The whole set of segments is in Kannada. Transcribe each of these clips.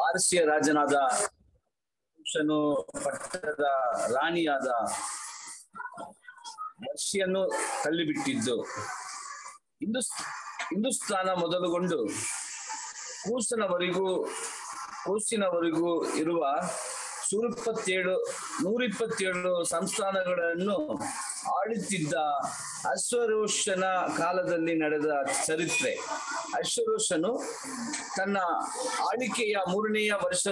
ಪಾರಸಿಯ ರಾಜನಾದ ಪಟ್ಟದ ರಾಣಿಯಾದ ವರ್ಷಿಯನ್ನು ತಳ್ಳಿಬಿಟ್ಟಿದ್ದು. ಹಿಂದೂಸ್ ಹಿಂದೂಸ್ತಾನ ಮೊದಲುಗೊಂಡು ಕೂಸನವರೆಗೂ ಕೂಸಿನವರೆಗೂ ಇರುವ ನೂರಿಪ್ಪತ್ತೇಳು ನೂರಿಪ್ಪತ್ತೇಳು ಸಂಸ್ಥಾನಗಳನ್ನು ಆಳುತ್ತಿದ್ದ ಅಶ್ವರೋಷನ ಕಾಲದಲ್ಲಿ ನಡೆದ ಚರಿತ್ರೆ. ಅಶ್ವರೋಷನು ತನ್ನ ಆಳಿಕೆಯ ಮೂರನೆಯ ವರ್ಷ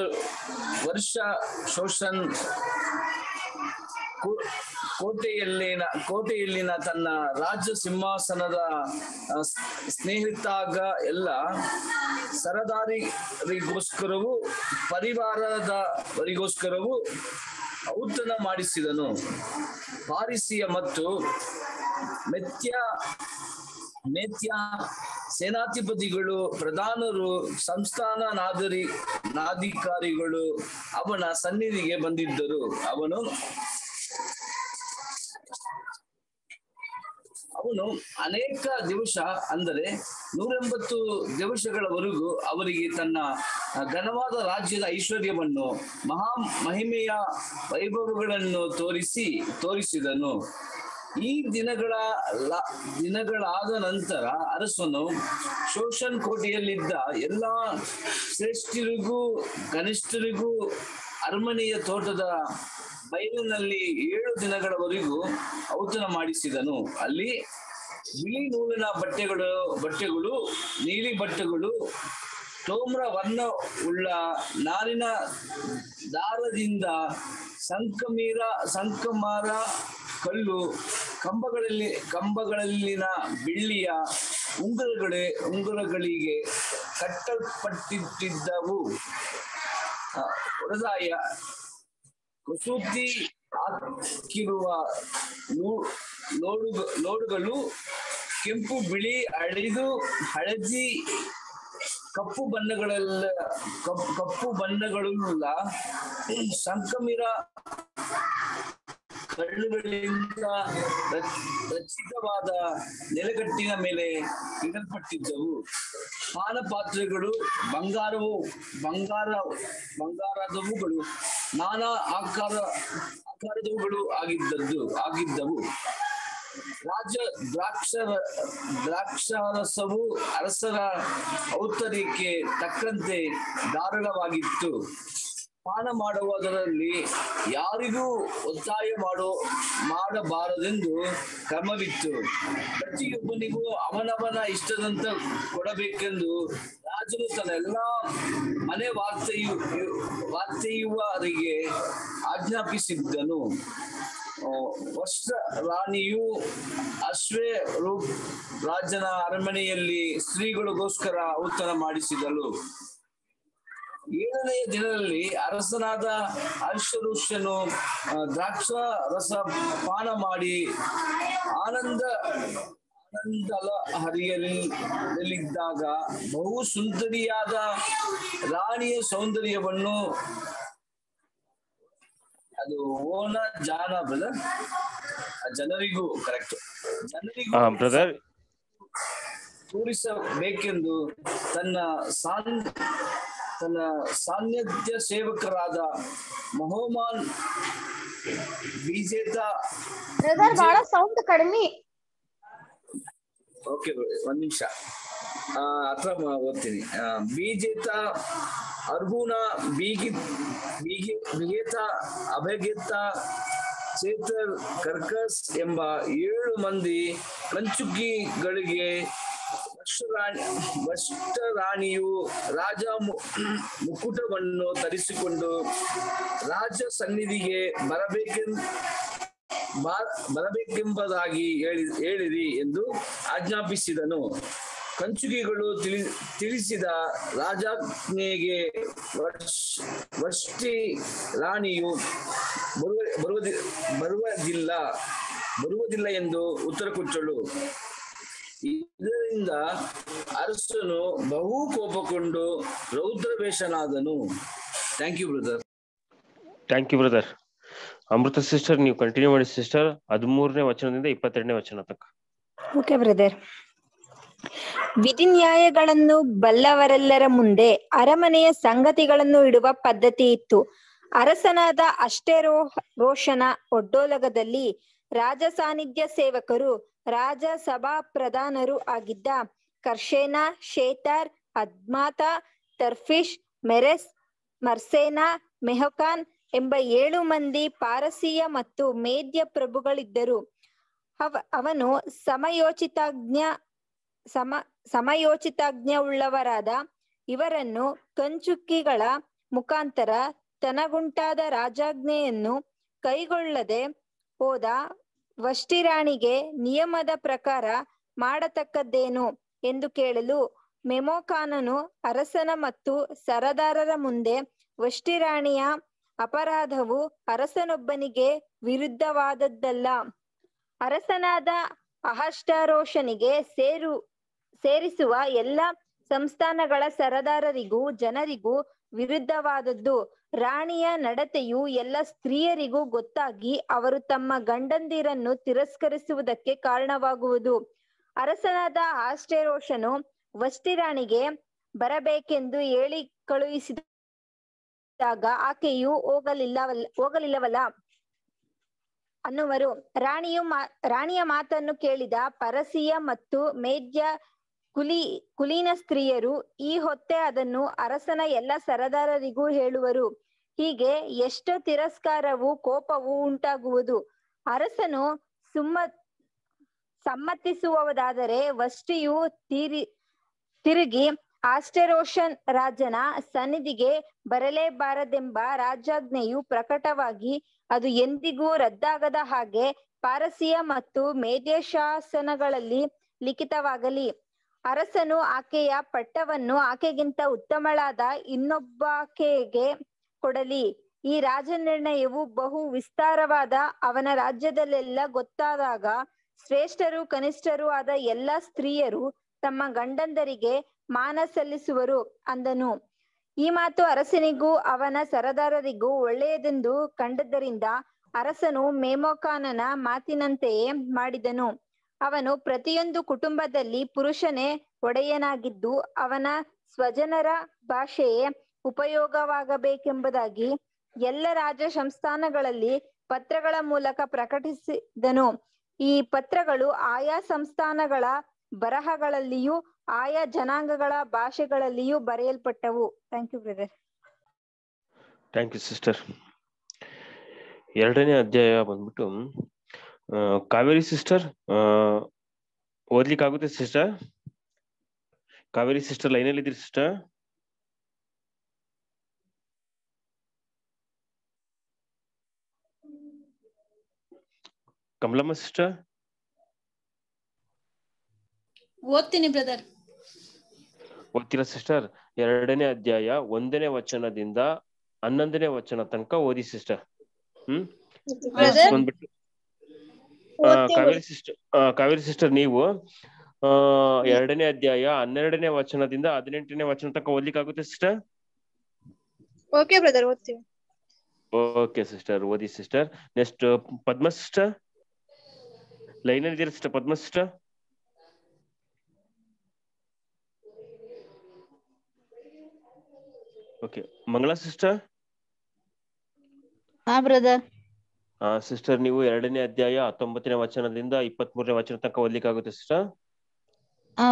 ವರ್ಷ ಶೋಷನ್ ಕೋಟೆಯಲ್ಲಿನ ಕೋಟೆಯಲ್ಲಿನ ತನ್ನ ರಾಜ್ಯ ಸಿಂಹಾಸನದ ಸ್ನೇಹಿತಾಗ ಎಲ್ಲ ಸರದಾರಿಗೋಸ್ಕರವೂ ಪರಿವಾರದವರಿಗೋಸ್ಕರವೂ ಔತಣ ಮಾಡಿಸಿದನು. ಪಾರಿಸಿಯ ಮತ್ತು ಮೆತ್ಯ ನೇತ್ಯ ಸೇನಾಧಿಪತಿಗಳು, ಪ್ರಧಾನರು, ಸಂಸ್ಥಾನ ನಾದರಿ, ನಾಧಿಕಾರಿಗಳು ಅವನ ಸನ್ನಿಧಿಗೆ ಬಂದಿದ್ದರು. ಅವನು ಅವನು ಅನೇಕ ದಿವಸ ಅಂದರೆ ನೂರೆಂಬತ್ತು ದಿವಸಗಳವರೆಗೂ ಅವರಿಗೆ ತನ್ನ ಘನವಾದ ರಾಜ್ಯದ ಐಶ್ವರ್ಯವನ್ನು, ಮಹಾ ಮಹಿಮೆಯ ವೈಭವಗಳನ್ನು ತೋರಿಸಿ, ತೋರಿಸಿದನು. ಈ ದಿನಗಳ ದಿನಗಳಾದ ನಂತರ ಅರಸನು ಶೋಷನ್ ಕೋಟೆಯಲ್ಲಿದ್ದ ಎಲ್ಲಾ ಶ್ರೇಷ್ಠರಿಗೂ ಕನಿಷ್ಠರಿಗೂ ಅರಮನೆಯ ತೋಟದ ಬಯಲಿನಲ್ಲಿ ಏಳು ದಿನಗಳವರೆಗೂ ಔತಣ ಮಾಡಿಸಿದನು. ಅಲ್ಲಿ ಬಿಳಿ ನೂಲಿನ ಬಟ್ಟೆಗಳು ಬಟ್ಟೆಗಳು, ನೀಲಿ ಬಟ್ಟೆಗಳು, ತೋಮ್ರ ಉಳ್ಳ ನಾರಿನ ದಾರದಿಂದ ಸಂಕಮೀರ, ಸಂಕಮಾರ ಕಲ್ಲು, ಕಂಬಗಳಲ್ಲಿ, ಕಂಬಗಳಲ್ಲಿನ ಬೆಳ್ಳಿಯ ಉಂಗುರಗಳೇ, ಉಂಗುರಗಳಿಗೆ ಕಟ್ಟಲ್ಪಟ್ಟಿದ್ದವು. ಹೊರದಾಯ ಕಸೂತಿ ಹಾಕಿರುವ ಲೋಡು ಲೋಡುಗಳು ಕೆಂಪು ಬಿಳಿ ಅಳಿದು ಹಳದಿ ಕಪ್ಪು ಬಣ್ಣಗಳೆಲ್ಲ, ಕಪ್- ಕಪ್ಪು ಬಣ್ಣಗಳುಳ್ಳ ಸಂಕಮಿರ ಕಳ್ಳುಗಳಿಂದ ರಚಿತವಾದ ನೆಲಗಟ್ಟಿನ ಮೇಲೆ ಇಡಲ್ಪಟ್ಟಿದ್ದವು. ಪಾನಪಾತ್ರೆಗಳು ಬಂಗಾರವು, ಬಂಗಾರ, ಬಂಗಾರದವುಗಳು. ನಾನಾ ಆಕಾರ ಆಕಾರದವುಗಳು ಆಗಿದ್ದದ್ದು ಆಗಿದ್ದವು. ರಾಜ ದ್ರಾಕ್ಷ ದ್ರಾಕ್ಷಾರಸವು ಅರಸರ ಔತ್ತರಿಕೆ ತಕ್ಕಂತೆ ಧಾರಾಳವಾಗಿತ್ತು. ಪಾನ ಮಾಡುವುದರಲ್ಲಿ ಯಾರಿಗೂ ಒತ್ತಾಯ ಮಾಡೋ, ಮಾಡಬಾರದೆಂದು ಕ್ರಮವಿತ್ತು. ಪ್ರತಿಯೊಬ್ಬನಿಗೂ ಅವನವನ ಇಷ್ಟದಂತ ಕೊಡಬೇಕೆಂದು ರಾಜನು ತನ್ನ ಎಲ್ಲಾ ಮನೆ ವಾರ್ತೆಯು ವಾರ್ತೆಯುವರಿಗೆ ಆಜ್ಞಾಪಿಸಿದ್ದನು. ವಸ್ತ್ರ ರಾಣಿಯು ಅಶ್ವೇ ರೂಪ್ ರಾಜನ ಅರಮನೆಯಲ್ಲಿ ಸ್ತ್ರೀಗಳಿಗೋಸ್ಕರ ಔತಣ ಮಾಡಿಸಿದಳು. ಏಳನೆಯ ದಿನದಲ್ಲಿ ಅರಸನಾದ ಅಶ್ವರುಷ್ಯನು ದ್ರಾಕ್ಷ ರಸ ಪಾನ ಮಾಡಿ ಆನಂದ ಆನಂದಲ ಹರಿಯಲಿದ್ದಾಗ ಬಹು ಸುಂದರಿಯಾದ ರಾಣಿಯ ಸೌಂದರ್ಯವನ್ನು ಅದು ಓನ ಜಾನ ಬ್ರದರ್ ಜನರಿಗೂ ಕರೆಕ್ಟ್ ಜನರಿಗೂ ಬ್ರದರ್ ತೋರಿಸಬೇಕೆಂದು ತನ್ನ ಸಾನ್ ತನ್ನ ಸಾನ್ನಿಧ್ಯ ಸೇವಕರಾದ ಮಹೋಮಾನ್ ಬಿಜೇತ ಬ್ರದರ್ ಬಹಳ ಸೌಂಡ್ ಕಡಿಮೆ. ಓಕೆ ಒಂದ್ ನಿಮಿಷ. ಆತ್ರ ಹತ್ರ ಓದ್ತೀನಿ. ಬಿಜೇತ ಅರ್ಗುಣ ಬೀಗಿ ಬೀಗಿ ಬಿಗೇತ ಅಭಯಗೇತ ಚೇತರ್ ಕರ್ಕಸ್ ಎಂಬ ಏಳು ಮಂದಿ ಕಂಚುಕಿಗಳಿಗೆ ವರ್ಷರಾಣಿಯು ರಾಜ ಮುಕುಟವನ್ನು ತರಿಸಿಕೊಂಡು ರಾಜ ಸನ್ನಿಧಿಗೆ ಬರಬೇಕೆಂದು ಬರಬೇಕೆಂಬುದಾಗಿ ಹೇಳಿ ಹೇಳಿರಿ ಎಂದು ಆಜ್ಞಾಪಿಸಿದನು. ಕಂಚುಕಿಗಳು ತಿಳಿ ತಿಳಿಸಿದ ರಾಜಾಜ್ಞೆಗೆ ವಷ್ಟಿ ರಾಣಿಯು ಬರುವ ಬರುವುದಿ ಬರುವುದಿಲ್ಲ ಬರುವುದಿಲ್ಲ ಎಂದು ಉತ್ತರ ಕೊಟ್ಟಳು. ಇದರಿಂದ ಅರಸನು ಬಹು ಕೋಪಗೊಂಡು ರೌದ್ರವೇಶನಾದನು thank you brother thank you brother Amrutha sister ನೀವು ಕಂಟಿನ್ಯೂ ಮಾಡಿ ಸಿಸ್ಟರ್ ಹದಿಮೂರನೇ ವಚನದಿಂದ ಇಪ್ಪತ್ತೆರಡನೇ ವಚನ ತನಕ. ಓಕೆ ಬ್ರದರ್ ವಿಧಿನ್ಯಾಯಗಳನ್ನು ಬಲ್ಲವರೆಲ್ಲರ ಮುಂದೆ ಅರಮನೆಯ ಸಂಗತಿಗಳನ್ನು ಇಡುವ ಪದ್ಧತಿ ಇತ್ತು. ಅರಸನಾದ ಅಷ್ಟೇರೋ ರೋಷನ ಒಡ್ಡೋಲಗದಲ್ಲಿ ರಾಜ ಸಾನ್ನಿಧ್ಯ ಸೇವಕರು ರಾಜ ಸಭಾ ಪ್ರಧಾನರು ಆಗಿದ್ದ ಕರ್ಷೇನ, ಶೇತಾರ್ ಅದ್ಮಾತ ತರ್ಫಿಶ್ ಮೆರೆಸ್, ಮರ್ಸೇನಾ, ಮೆಹಕಾನ್ ಎಂಬ ಏಳು ಮಂದಿ ಪಾರಸೀಯ ಮತ್ತು ಮೇದ್ಯ ಪ್ರಭುಗಳಿದ್ದರು. ಅವ ಅವನು ಸಮಯೋಚಿತಾಜ್ಞ, ಸಮ, ಸಮಯೋಚಿತಾಜ್ಞವುಳ್ಳವರಾದ ಇವರನ್ನು ಕಂಚುಕ್ಕಿಗಳ ಮುಖಾಂತರ ತನಗುಂಟಾದ ರಾಜಾಜ್ಞೆಯನ್ನು ಕೈಗೊಳ್ಳದೆ ಹೋದ ವಷ್ಟಿರಾಣಿಗೆ ನಿಯಮದ ಪ್ರಕಾರ ಮಾಡತಕ್ಕದ್ದೇನು ಎಂದು ಕೇಳಲು ಮೆಮೋಖಾನನು ಅರಸನ ಮತ್ತು ಸರದಾರರ ಮುಂದೆ ವಷ್ಟಿರಾಣಿಯ ಅಪರಾಧವು ಅರಸನೊಬ್ಬನಿಗೆ ವಿರುದ್ಧವಾದದ್ದಲ್ಲ. ಅರಸನಾದ ಅಹಷ್ಟಾರೋಷನಿಗೆ ಸೇರು, ಸೇರಿಸುವ ಎಲ್ಲ ಸಂಸ್ಥಾನಗಳ ಸರದಾರರಿಗೂ ಜನರಿಗೂ ವಿರುದ್ಧವಾದದ್ದು. ರಾಣಿಯ ನಡತೆಯು ಎಲ್ಲ ಸ್ತ್ರೀಯರಿಗೂ ಗೊತ್ತಾಗಿ ಅವರು ತಮ್ಮ ಗಂಡಂದಿರನ್ನು ತಿರಸ್ಕರಿಸುವುದಕ್ಕೆ ಕಾರಣವಾಗುವುದು. ಅರಸನಾದ ಆಸ್ಟೆರೋಷನು ವಷ್ಟಿರಾಣಿಗೆ ಬರಬೇಕೆಂದು ಹೇಳಿ ಕಳುಹಿಸಿದಾಗ ಆಕೆಯು ಹೋಗಲಿಲ್ಲವಲ್ಲ ಹೋಗಲಿಲ್ಲವಲ್ಲ? ಅನ್ನುವರು. ರಾಣಿಯು ಮಾ, ರಾಣಿಯ ಮಾತನ್ನು ಕೇಳಿದ ಪರಸಿಯ ಮತ್ತು ಮೇದ್ಯ ಕುಲಿ, ಕುಲೀನ ಸ್ತ್ರೀಯರು ಈ ಹೊತ್ತೆ ಅದನ್ನು ಅರಸನ ಎಲ್ಲ ಸರದಾರರಿಗೂ ಹೇಳುವರು. ಹೀಗೆ ಎಷ್ಟು ತಿರಸ್ಕಾರವು ಕೋಪವು ಉಂಟಾಗುವುದು. ಅರಸನು ಸುಮ್ಮ ಸಮ್ಮತಿಸುವುದಾದರೆ ವಷ್ಟಿಯು ತೀರಿ, ತಿರುಗಿ ಆಸ್ಟೆರೋಷನ್ ರಾಜನ ಸನ್ನಿಧಿಗೆ ಬರಲೇಬಾರದೆಂಬ ರಾಜಾಜ್ಞೆಯು ಪ್ರಕಟವಾಗಿ ಅದು ಎಂದಿಗೂ ರದ್ದಾಗದ ಹಾಗೆ ಪಾರಸಿಯ ಮತ್ತು ಮೇದ್ಯ ಶಾಸನಗಳಲ್ಲಿ ಲಿಖಿತವಾಗಲಿ. ಅರಸನು ಆಕೆಯ ಪಟ್ಟವನ್ನು ಆಕೆಗಿಂತ ಉತ್ತಮಳಾದ ಇನ್ನೊಬ್ಬಾಕೆಗೆ ಕೊಡಲಿ. ಈ ರಾಜ ನಿರ್ಣಯವು ಬಹು ವಿಸ್ತಾರವಾದ ಅವನ ರಾಜ್ಯದಲ್ಲೆಲ್ಲ ಗೊತ್ತಾದಾಗ ಶ್ರೇಷ್ಠರು, ಕನಿಷ್ಠರು ಆದ ಎಲ್ಲ ಸ್ತ್ರೀಯರು ತಮ್ಮ ಗಂಡಂದರಿಗೆ ಮಾನ ಸಲ್ಲಿಸುವರು ಅಂದನು. ಈ ಮಾತು ಅರಸನಿಗೂ ಅವನ ಸರದಾರರಿಗೂ ಒಳ್ಳೆಯದೆಂದು ಕಂಡದ್ದರಿಂದ ಅರಸನು ಮೇಮೋಕಾನನ ಮಾತಿನಂತೆಯೇ ಮಾಡಿದನು. ಅವನು ಪ್ರತಿಯೊಂದು ಕುಟುಂಬದಲ್ಲಿ ಪುರುಷನೇ ಒಡೆಯನಾಗಿದ್ದು ಅವನ ಸ್ವಜನರ ಭಾಷೆಯೇ ಉಪಯೋಗವಾಗಬೇಕೆಂಬುದಾಗಿ ಎಲ್ಲ ರಾಜ ಸಂಸ್ಥಾನಗಳಲ್ಲಿ ಪತ್ರಗಳ ಮೂಲಕ ಪ್ರಕಟಿಸಿದನು. ಈ ಪತ್ರಗಳು ಆಯಾ ಸಂಸ್ಥಾನಗಳ ಬರಹಗಳಲ್ಲಿಯೂ ಆಯಾ ಜನಾಂಗಗಳ ಭಾಷೆಗಳಲ್ಲಿಯೂ ಬರೆಯಲ್ಪಟ್ಟವು. Thank you brother thank you sister ಎರಡನೇ ಅಧ್ಯಾಯ ಬಂದ್ಬಿಟ್ಟು ಕಾವೇರಿ ಸಿಸ್ಟರ್ ಓದ್ಲಿಕ್ಕೆ ಆಗುತ್ತೆ ಸಿಸ್ಟರ್ ಕಾವೇರಿ ಸಿಸ್ಟರ್ ಲೈನಲ್ಲಿ ಇದ್ರಿ ಸಿಸ್ಟರ್ ಕಮಲಮ್ಮ ಸಿಸ್ಟರ್ ಓದ್ತೀನಿ ಬ್ರದರ್ ಓದ್ತೀರಾ ಸಿಸ್ಟರ್ ಎರಡನೇ ಅಧ್ಯಾಯ ಒಂದನೇ ವಚನದಿಂದ ಹನ್ನೊಂದನೇ ವಚನ ತನಕ ಓದಿ ಸಿಸ್ಟರ್ ಹ್ಮ್? ಬಂದ್ಬಿಟ್ಟು ಕಾವೇರಿ ಸಿಸ್ಟರ್ ಕಾವೇರಿ ಸಿಸ್ಟರ್ ನೀವು ಆ ಎರಡನೇ ಅಧ್ಯಾಯ ಹನ್ನೆರಡನೇ ವಚನದಿಂದ ಹದಿನೆಂಟನೇ ವಚನ ತನಕ ಓದ್ಲಿಕ್ಕಾಗುತ್ತೆ ಸಿಸ್ಟರ್ ಓಕೆ ಬ್ರದರ್ ಓದ್ತೀವಿ. ಓಕೆ ಸಿಸ್ಟರ್ ಓದಿ sister next Padma sister line ಅಲ್ಲಿ ಇದೀರಾ sister Padma sister okay Mangala sister ಹಾ ಬ್ರದರ್ ಸಿಸ್ಟರ್ ನೀವು ಎರಡನೇ ಅಧ್ಯಾಯ ಹತ್ತೊಂಬತ್ತನೇ ವಚನದಿಂದ ಇಪ್ಪತ್ತ್ ಮೂರನೇ ವಚನ ತನಕ ಓದ್ಲಿಕ್ಕಾಗುತ್ತೆ sister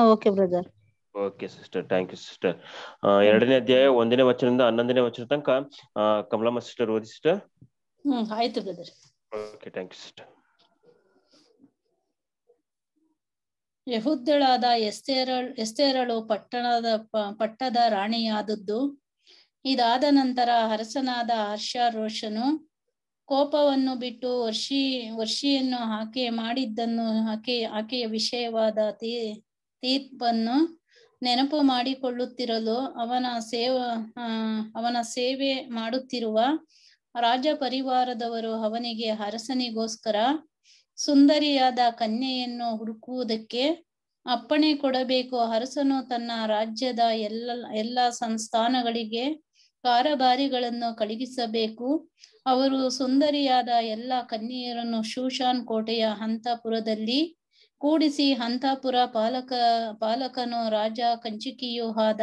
okay brother okay sister thank you sister ಎರಡನೇ ಅಧ್ಯಾಯ ಒಂದನೇ ವಚನದಿಂದ ಹನ್ನೊಂದನೇ ವಚನ ತನಕ ಕಮಲಮ್ಮ ಸಿಸ್ಟರ್ ಓದಿ ಸಿಸ್ಟರ್ ಆಯ್ತು brother okay thank you sister ಯಹುದ್ದಳಾದ ಎಸ್ತೇರಳ್ ಎಸ್ತೇರಳು ಪಟ್ಟಣದ ಪಟ್ಟದ ರಾಣಿಯಾದದ್ದು. ಇದಾದ ನಂತರ ಅರಸನಾದ ಹರ್ಷರೋಷನು ಕೋಪವನ್ನು ಬಿಟ್ಟು ವರ್ಷಿ, ವರ್ಷಿಯನ್ನು ಆಕೆ ಮಾಡಿದ್ದನ್ನು ಆಕೆ, ಆಕೆಯ ವಿಷಯವಾದ ತೀ, ತೀರ್ಪನ್ನು ನೆನಪು ಮಾಡಿಕೊಳ್ಳುತ್ತಿರಲು ಅವನ ಸೇವ ಅವನ ಸೇವೆ ಮಾಡುತ್ತಿರುವ ರಾಜ ಪರಿವಾರದವರು ಅವನಿಗೆ ಅರಸನಿಗೋಸ್ಕರ ಸುಂದರಿಯಾದ ಕನ್ಯೆಯನ್ನು ಹುಡುಕುವುದಕ್ಕೆ ಅಪ್ಪಣೆ ಕೊಡಬೇಕು. ಅರಸನು ತನ್ನ ರಾಜ್ಯದ ಎಲ್ಲ ಎಲ್ಲ ಸಂಸ್ಥಾನಗಳಿಗೆ ಕಾರಬಾರಿಗಳನ್ನು ಕಳುಹಿಸಬೇಕು. ಅವರು ಸುಂದರಿಯಾದ ಎಲ್ಲ ಕನ್ಯೆಯರನ್ನು ಶೂಶಾನ್ ಕೋಟೆಯ ಹಂತಾಪುರದಲ್ಲಿ ಕೂಡಿಸಿ ಹಂತಾಪುರ ಪಾಲಕ, ಪಾಲಕನು ರಾಜ ಕಂಚಿಕಿಯೂ ಆದ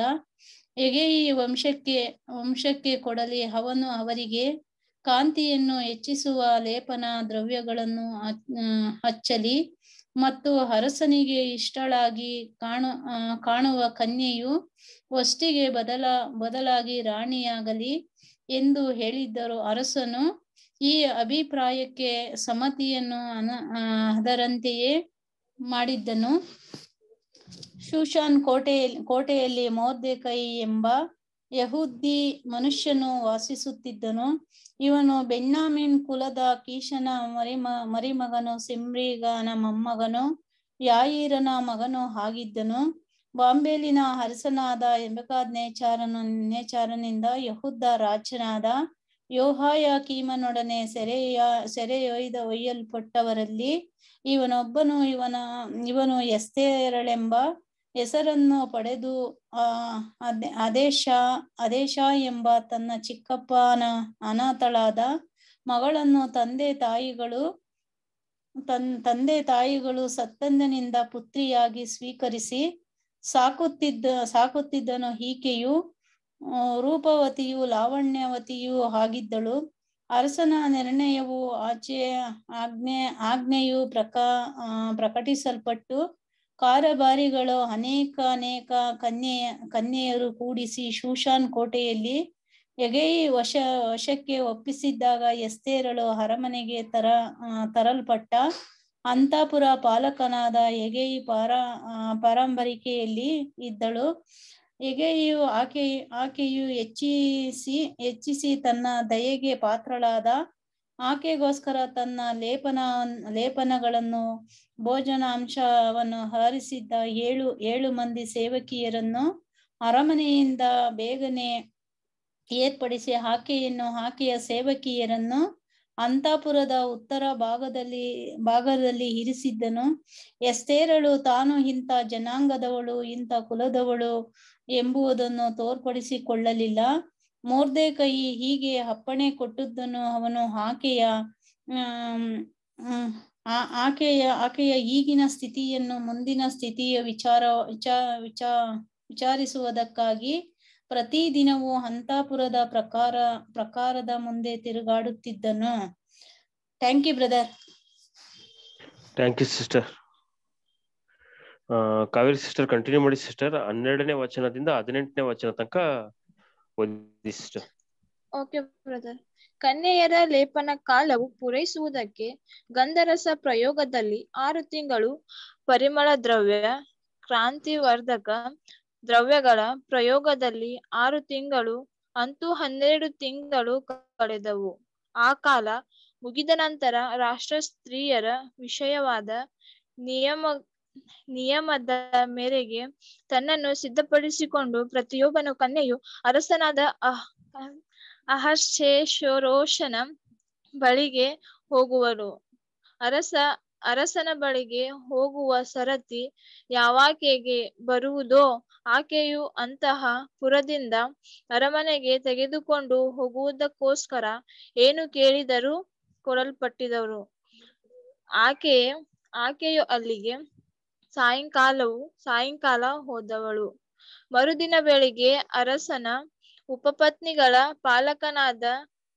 ಎಗೆಯಿ ವಂಶಕ್ಕೆ ವಂಶಕ್ಕೆ ಕೊಡಲಿ. ಅವನು ಅವರಿಗೆ ಕಾಂತಿಯನ್ನು ಹೆಚ್ಚಿಸುವ ಲೇಪನ ದ್ರವ್ಯಗಳನ್ನು ಹಚ್- ಹಚ್ಚಲಿ. ಮತ್ತು ಅರಸನಿಗೆ ಇಷ್ಟಳಾಗಿ ಕಾಣು ಕಾಣುವ ಕನ್ಯೆಯು ಒಷ್ಟಿಗೆ ಬದಲ, ಬದಲಾಗಿ ರಾಣಿಯಾಗಲಿ ಎಂದು ಹೇಳಿದ್ದರು. ಅರಸನು ಈ ಅಭಿಪ್ರಾಯಕ್ಕೆ ಸಮ್ಮತಿಯನ್ನು ಅನ ಅದರಂತೆಯೇ ಮಾಡಿದ್ದನು. ಶೂಷಾನ್ ಕೋಟೆಯಲ್ಲಿ ಕೋಟೆಯಲ್ಲಿ ಮೋರ್ದೆಕೈ ಎಂಬ ಯಹೂದಿ ಮನುಷ್ಯನು ವಾಸಿಸುತ್ತಿದ್ದನು. ಇವನು ಬೆನ್ನಾಮಿನ್ ಕುಲದ ಕೀಶನ ಮರಿಮ, ಮರಿಮಗನು, ಸಿಮ್ರಿಗನ ಮೊಮ್ಮಗನು, ಯಾಯೀರನ ಮಗನು ಆಗಿದ್ದನು. ಬಾಂಬೇಲಿನ ಅರಸನಾದ ಎಂಬಕಾದ್ ನೇಚಾರನು ನೇಚಾರನಿಂದ ಯಹುದ್ದ ರಾಜನಾದ ಯೋಹಾಯ ಕೀಮನೊಡನೆ ಸೆರೆಯ, ಸೆರೆಯೊಯ್ದ ಒಯ್ಯಲ್ಪಟ್ಟವರಲ್ಲಿ ಇವನೊಬ್ಬನು ಇವನ, ಇವನು ಎಸ್ತೇರಳೆಂಬ ಹೆಸರನ್ನು ಪಡೆದು, ಆ ಆದೇಶ ಆದೇಶ ಎಂಬ ತನ್ನ ಚಿಕ್ಕಪ್ಪನ ಅನಾಥಳಾದ ಮಗಳನ್ನು ತಂದೆ ತಾಯಿಗಳು, ತನ್, ತಂದೆ ತಾಯಿಗಳು ಸತ್ತಂದನಿಂದ ಪುತ್ರಿಯಾಗಿ ಸ್ವೀಕರಿಸಿ ಸಾಕುತ್ತಿದ್ದ, ಸಾಕುತ್ತಿದ್ದನು. ಈಕೆಯು ರೂಪವತಿಯು ಲಾವಣ್ಯವತಿಯೂ ಆಗಿದ್ದಳು. ಅರಸನ ನಿರ್ಣಯವು ಆಚೆ, ಆಜ್ಞೆ, ಆಜ್ಞೆಯು ಪ್ರಕ ಪ್ರಕಟಿಸಲ್ಪಟ್ಟು ಕಾರಬಾರಿಗಳು ಅನೇಕ ಅನೇಕ ಕನ್ಯೆಯ ಕನ್ಯೆಯರು ಕೂಡಿಸಿ ಶೂಶಾನ್ ಕೋಟೆಯಲ್ಲಿ ಎಗೈ ವಶ, ವಶಕ್ಕೆ ಒಪ್ಪಿಸಿದ್ದಾಗ ಎಸ್ತೇರಳು ಅರಮನೆಗೆ ತರ ತರಲ್ಪಟ್ಟ ಅಂತಾಪುರ ಪಾಲಕನಾದ ಎಗೈ ಪಾರ ಪರಂಬರಿಕೆಯಲ್ಲಿ ಇದ್ದಳು. ಎಗೆಯು ಆಕೆ, ಆಕೆಯು ಹೆಚ್ಚಿಸಿ ಹೆಚ್ಚಿಸಿ ತನ್ನ ದಯೆಗೆ ಪಾತ್ರಳಾದ ಆಕೆಗೋಸ್ಕರ ತನ್ನ ಲೇಪನ, ಲೇಪನಗಳನ್ನು, ಭೋಜನಾಂಶವನ್ನು ಹಾರಿಸಿದ್ದ ಏಳು ಏಳು ಮಂದಿ ಸೇವಕಿಯರನ್ನು ಅರಮನೆಯಿಂದ ಬೇಗನೆ ಏರ್ಪಡಿಸಿ ಆಕೆಯನ್ನು, ಆಕೆಯ ಸೇವಕಿಯರನ್ನು ಅಂತಾಪುರದ ಉತ್ತರ ಭಾಗದಲ್ಲಿ ಭಾಗದಲ್ಲಿ ಇರಿಸಿದ್ದನು. ಎಸ್ತೇರಳು, ತಾನು ಇಂಥ ಜನಾಂಗದವಳು, ಇಂಥ ಕುಲದವಳು ಎಂಬುದನ್ನು ತೋರ್ಪಡಿಸಿಕೊಳ್ಳಲಿಲ್ಲ. ಕೈ ಹೀಗೆ ಅಪ್ಪಣೆ ಕೊಟ್ಟದ್ದನ್ನು ಅವನು ಆಕೆಯ ಆ- ಆಕೆಯ ಆಕೆಯ ಈಗಿನ ಸ್ಥಿತಿಯನ್ನು ಮುಂದಿನ ಸ್ಥಿತಿಯ ವಿಚಾರ ವಿಚಾರ ವಿಚಾ, ವಿಚಾರಿಸುವುದಕ್ಕಾಗಿ ಪ್ರತಿದಿನವೂ ಹಂತಾಪುರದ ಪ್ರಕಾರ, ಪ್ರಕಾರದ ಮುಂದೆ ತಿರುಗಾಡುತ್ತಿದ್ದನು. Thank you brother thank you sister Kaveri sister continue ಮಾಡಿ ಸಿಸ್ಟರ್ ಹನ್ನೆರಡನೇ ವಚನದಿಂದ ಹದಿನೆಂಟನೇ ವಚನ ತನಕ ಸಿಸ್ಟರ್ ಓಕೆ ಬ್ರದರ್ ಕನ್ಯೆಯರ ಲೇಪನ ಕಾಲವು ಪೂರೈಸುವುದಕ್ಕೆ ಗಂಧರಸ ಪ್ರಯೋಗದಲ್ಲಿ ಆರು ತಿಂಗಳು ಪರಿಮಳ ದ್ರವ್ಯ, ಕ್ರಾಂತಿವರ್ಧಕ ದ್ರವ್ಯಗಳ ಪ್ರಯೋಗದಲ್ಲಿ ಆರು ತಿಂಗಳು ಅಂತೂ ಹನ್ನೆರಡು ತಿಂಗಳು ಕಳೆದವು. ಆ ಕಾಲ ಮುಗಿದ ನಂತರ ರಾಷ್ಟ್ರ ಸ್ತ್ರೀಯರ ವಿಷಯವಾದ ನಿಯಮ ನಿಯಮದ ಮೇರೆಗೆ ತನ್ನನ್ನು ಸಿದ್ಧಪಡಿಸಿಕೊಂಡು ಪ್ರತಿಯೊಬ್ಬನು ಕನ್ಯೆಯು ಅರಸನಾದ ಅಹ್ ಅಹರ್ಷೇಶ್ವರೋಷನ ಬಳಿಗೆ ಹೋಗುವರು. ಅರಸ, ಅರಸನ ಬಳಿಗೆ ಹೋಗುವ ಸರತಿ ಯಾವಾಕೆಗೆ ಬರುವುದೋ ಆಕೆಯು ಅಂತಹ ಪುರದಿಂದ ಅರಮನೆಗೆ ತೆಗೆದುಕೊಂಡು ಹೋಗುವುದಕ್ಕೋಸ್ಕರ ಏನು ಕೇಳಿದರೂ ಕೊಡಲ್ಪಟ್ಟಿದವರು. ಆಕೆ, ಆಕೆಯು ಅಲ್ಲಿಗೆ ಸಾಯಂಕಾಲವು ಸಾಯಂಕಾಲ ಹೋದವಳು. ಮರುದಿನ ಬೆಳಿಗ್ಗೆ ಅರಸನ ಉಪಪತ್ನಿಗಳ ಪಾಲಕನಾದ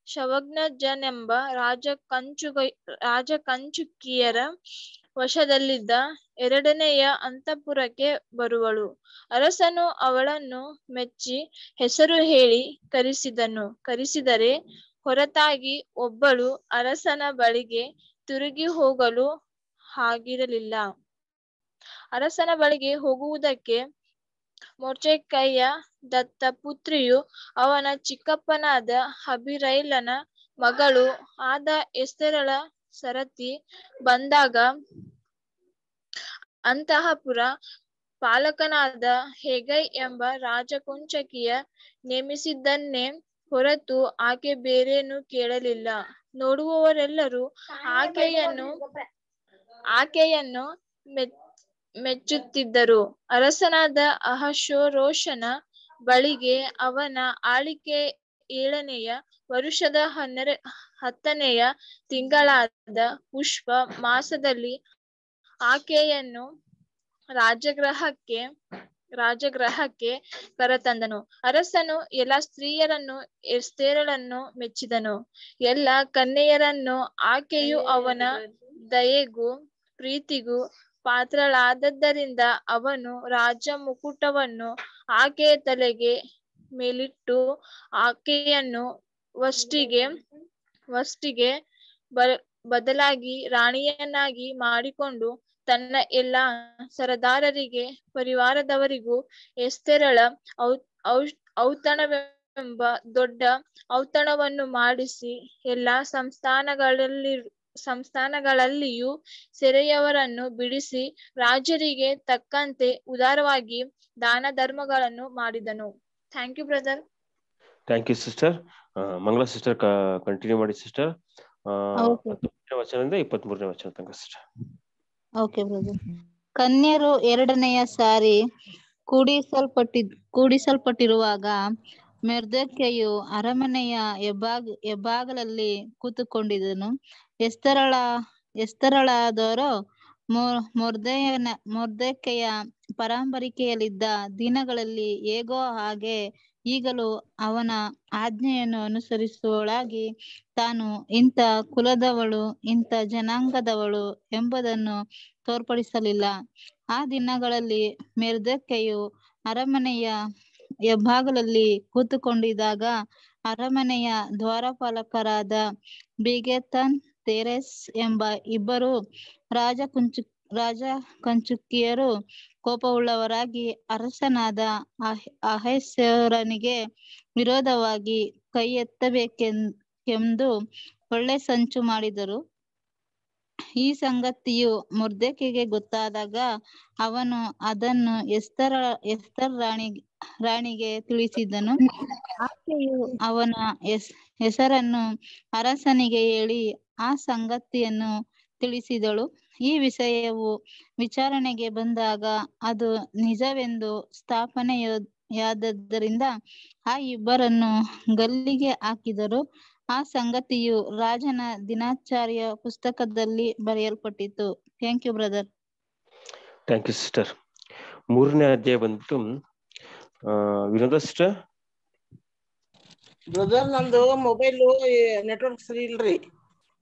ಶವಜ್ಞಜನೆಂಬ ರಾಜ ಕಂಚುಗ ರಾಜ ಕಂಚುಕಿಯರ ವಶದಲ್ಲಿದ್ದ ಎರಡನೆಯ ಅಂತಃಪುರಕ್ಕೆ ಬರುವಳು. ಅರಸನು ಅವಳನ್ನು ಮೆಚ್ಚಿ ಹೆಸರು ಹೇಳಿ ಕರೆಸಿದನು. ಕರೆಸಿದರೆ ಹೊರತಾಗಿ ಒಬ್ಬಳು ಅರಸನ ಬಳಿಗೆ ತಿರುಗಿ ಹೋಗಲು ಆಗಿರಲಿಲ್ಲ. ಅರಸನ ಬಳಿಗೆ ಹೋಗುವುದಕ್ಕೆ ಮೊರ್ಚೆಕೈಯ ದತ್ತ ಪುತ್ರಿಯು ಅವನ ಚಿಕ್ಕಪ್ಪನಾದ ಹಬಿರೈಲನ ಮಗಳು ಆದ ಎಸ್ತರಳ ಸರತಿ ಬಂದಾಗ ಅಂತಃಪುರ ಪಾಲಕನಾದ ಹೆಗೈ ಎಂಬ ರಾಜಕುಂಚಕಿಯ ನೇಮಿಸಿದ್ದನ್ನೇ ಹೊರತು ಆಕೆ ಬೇರೇನು ಕೇಳಲಿಲ್ಲ. ನೋಡುವವರೆಲ್ಲರೂ ಆಕೆಯನ್ನು ಆಕೆಯನ್ನು ಮೆಚ್ ಮೆಚ್ಚುತ್ತಿದ್ದರು. ಅರಸನಾದ ಅಹಶೋರೋಷನ ಬಳಿಗೆ ಅವನ ಆಳಿಕೆ ಏಳನೆಯ ವರುಷದ ಹನ್ನೆರ, ಹತ್ತನೆಯ ತಿಂಗಳಾದ ಪುಷ್ಪ ಮಾಸದಲ್ಲಿ ಆಕೆಯನ್ನು ರಾಜಗ್ರಹಕ್ಕೆ ರಾಜಗ್ರಹಕ್ಕೆ ಕರೆತಂದನು. ಅರಸನು ಎಲ್ಲ ಸ್ತ್ರೀಯರನ್ನು ಎಸ್ತೇರಳನ್ನು ಮೆಚ್ಚಿದನು. ಎಲ್ಲ ಕನ್ಯೆಯರನ್ನು ಆಕೆಯು ಅವನ ದಯೆಗೂ, ಪ್ರೀತಿಗೂ ಪಾತ್ರಳಾದದ್ದರಿಂದ ಅವನು ರಾಜ ಮುಕುಟವನ್ನು ಆಕೆಯ ತಲೆಗೆ ಮೇಲಿಟ್ಟು ಆಕೆಯನ್ನು ವಷ್ಟಿಗೆ ವಷ್ಟಿಗೆ ಬ, ಬದಲಾಗಿ ರಾಣಿಯನ್ನಾಗಿ ಮಾಡಿಕೊಂಡು ತನ್ನ ಎಲ್ಲಾ ಸರದಾರರಿಗೆ ಪರಿವಾರದವರಿಗೂ ಎಸ್ತೆರಳ ಔತಣವೆಂಬ ದೊಡ್ಡ ಔತಣವನ್ನು ಮಾಡಿಸಿ ಎಲ್ಲಾ ಸಂಸ್ಥಾನಗಳಲ್ಲಿ ಸಂಸ್ಥಾನಗಳಲ್ಲಿಯೂ ಸೆರೆಯವರನ್ನು ಬಿಡಿಸಿ ರಾಜರಿಗೆ ತಕ್ಕಂತೆ ಉದಾರವಾಗಿ ದಾನ ಧರ್ಮಗಳನ್ನು ಮಾಡಿದನು thank you brother thank you sister Mangala sister continue ಮಾಡಿ ಸಿಸ್ಟರ್ Okay. ಹತ್ತೊಂಬತ್ತನೇ ವಚನದಿಂದ ಇಪ್ಪತ್ತ್ ಮೂರನೇ ವಚನ ತನಕ ಸಿಸ್ಟರ್ ಓಕೆ ಬ್ರದರ್ ಕನ್ಯರು ಎರಡನೆಯ ಸಾರಿ ಕೂಡಿಸಲ್ಪಟ್ಟಿ ಕೂಡಿಸಲ್ಪಟ್ಟಿರುವಾಗ ಮೆರ್ದಕೆಯು ಅರಮನೆಯ ಹೆಬ್ಬಾಗ್ ಹೆಬ್ಬಾಗಲಲ್ಲಿ ಕೂತುಕೊಂಡಿದ್ದನು ಎಸ್ತರಳ, ಎಸ್ತರಳಾದರೋ ಮೊರ್ದೆಯನ, ಮೊರ್ದೆಕೆಯ ಪರಂಪರಿಕೆಯಲ್ಲಿದ್ದ ದಿನಗಳಲ್ಲಿ ಹೇಗೋ ಹಾಗೆ ಈಗಲೂ ಅವನ ಆಜ್ಞೆಯನ್ನು ಅನುಸರಿಸುವಳಾಗಿ ತಾನು ಇಂಥ ಕುಲದವಳು, ಇಂಥ ಜನಾಂಗದವಳು ಎಂಬುದನ್ನು ತೋರ್ಪಡಿಸಲಿಲ್ಲ. ಆ ದಿನಗಳಲ್ಲಿ ಮೆರ್ದಕ್ಕೆಯು ಅರಮನೆಯ ಹೆಬ್ಬಾಗಲಲ್ಲಿ ಕೂತುಕೊಂಡಿದ್ದಾಗ ಅರಮನೆಯ ದ್ವಾರಪಾಲಕರಾದ ಬಿಗೆತನ್ ತೆರೆಸ್ ಎಂಬ ಇಬ್ಬರು ರಾಜ ಕುಂಚು, ರಾಜ ಕಂಚುಕಿಯರು ಕೋಪವುಳ್ಳವರಾಗಿ ಅರಸನಾದ ಅಹ್- ಅಹಸ್ಯರನಿಗೆ ವಿರೋಧವಾಗಿ ಕೈ ಎತ್ತಬೇಕೆಂದು ಒಳ್ಳೆ ಸಂಚು ಮಾಡಿದರು. ಈ ಸಂಗತಿಯು ಮುರ್ದೆಕೆಗೆ ಗೊತ್ತಾದಾಗ ಅವನು ಅದನ್ನು ಎಸ್ತರ, ಎಸ್ತರ್ ರಾಣಿ ರಾಣಿಗೆ ತಿಳಿಸಿದನು. ಆಕೆಯು ಅವನ ಹೆಸ್, ಹೆಸರನ್ನು ಅರಸನಿಗೆ ಹೇಳಿ ಆ ಸಂಗತಿಯನ್ನು ತಿಳಿಸಿದಳು. ಈ ವಿಷಯವು ವಿಚಾರಣೆಗೆ ಬಂದಾಗ ಅದು ನಿಜವೆಂದು ಸ್ಥಾಪನೆಯಾದದ್ದರಿಂದ ಆ ಇಬ್ಬರನ್ನು ಗಲ್ಲಿಗೆ ಹಾಕಿದರು. ಆ ಸಂಗತಿಯು ರಾಜನ ದಿನಾಚಾರ್ಯ ಪುಸ್ತಕದಲ್ಲಿ ಬರೆಯಲ್ಪಟ್ಟಿತು thank you brother. Thank you sister. ಮೂರನೇ ಅಧ್ಯಾಯ ಬಂದ್ಬಿಟ್ಟು ವಿನೋದ ಸಿಸ್ಟರ್ ಬ್ರದರ್ ನಂದು ಮೊಬೈಲ್ ನೆಟ್ವರ್ಕ್ ಸರಿ ಇಲ್ರಿ.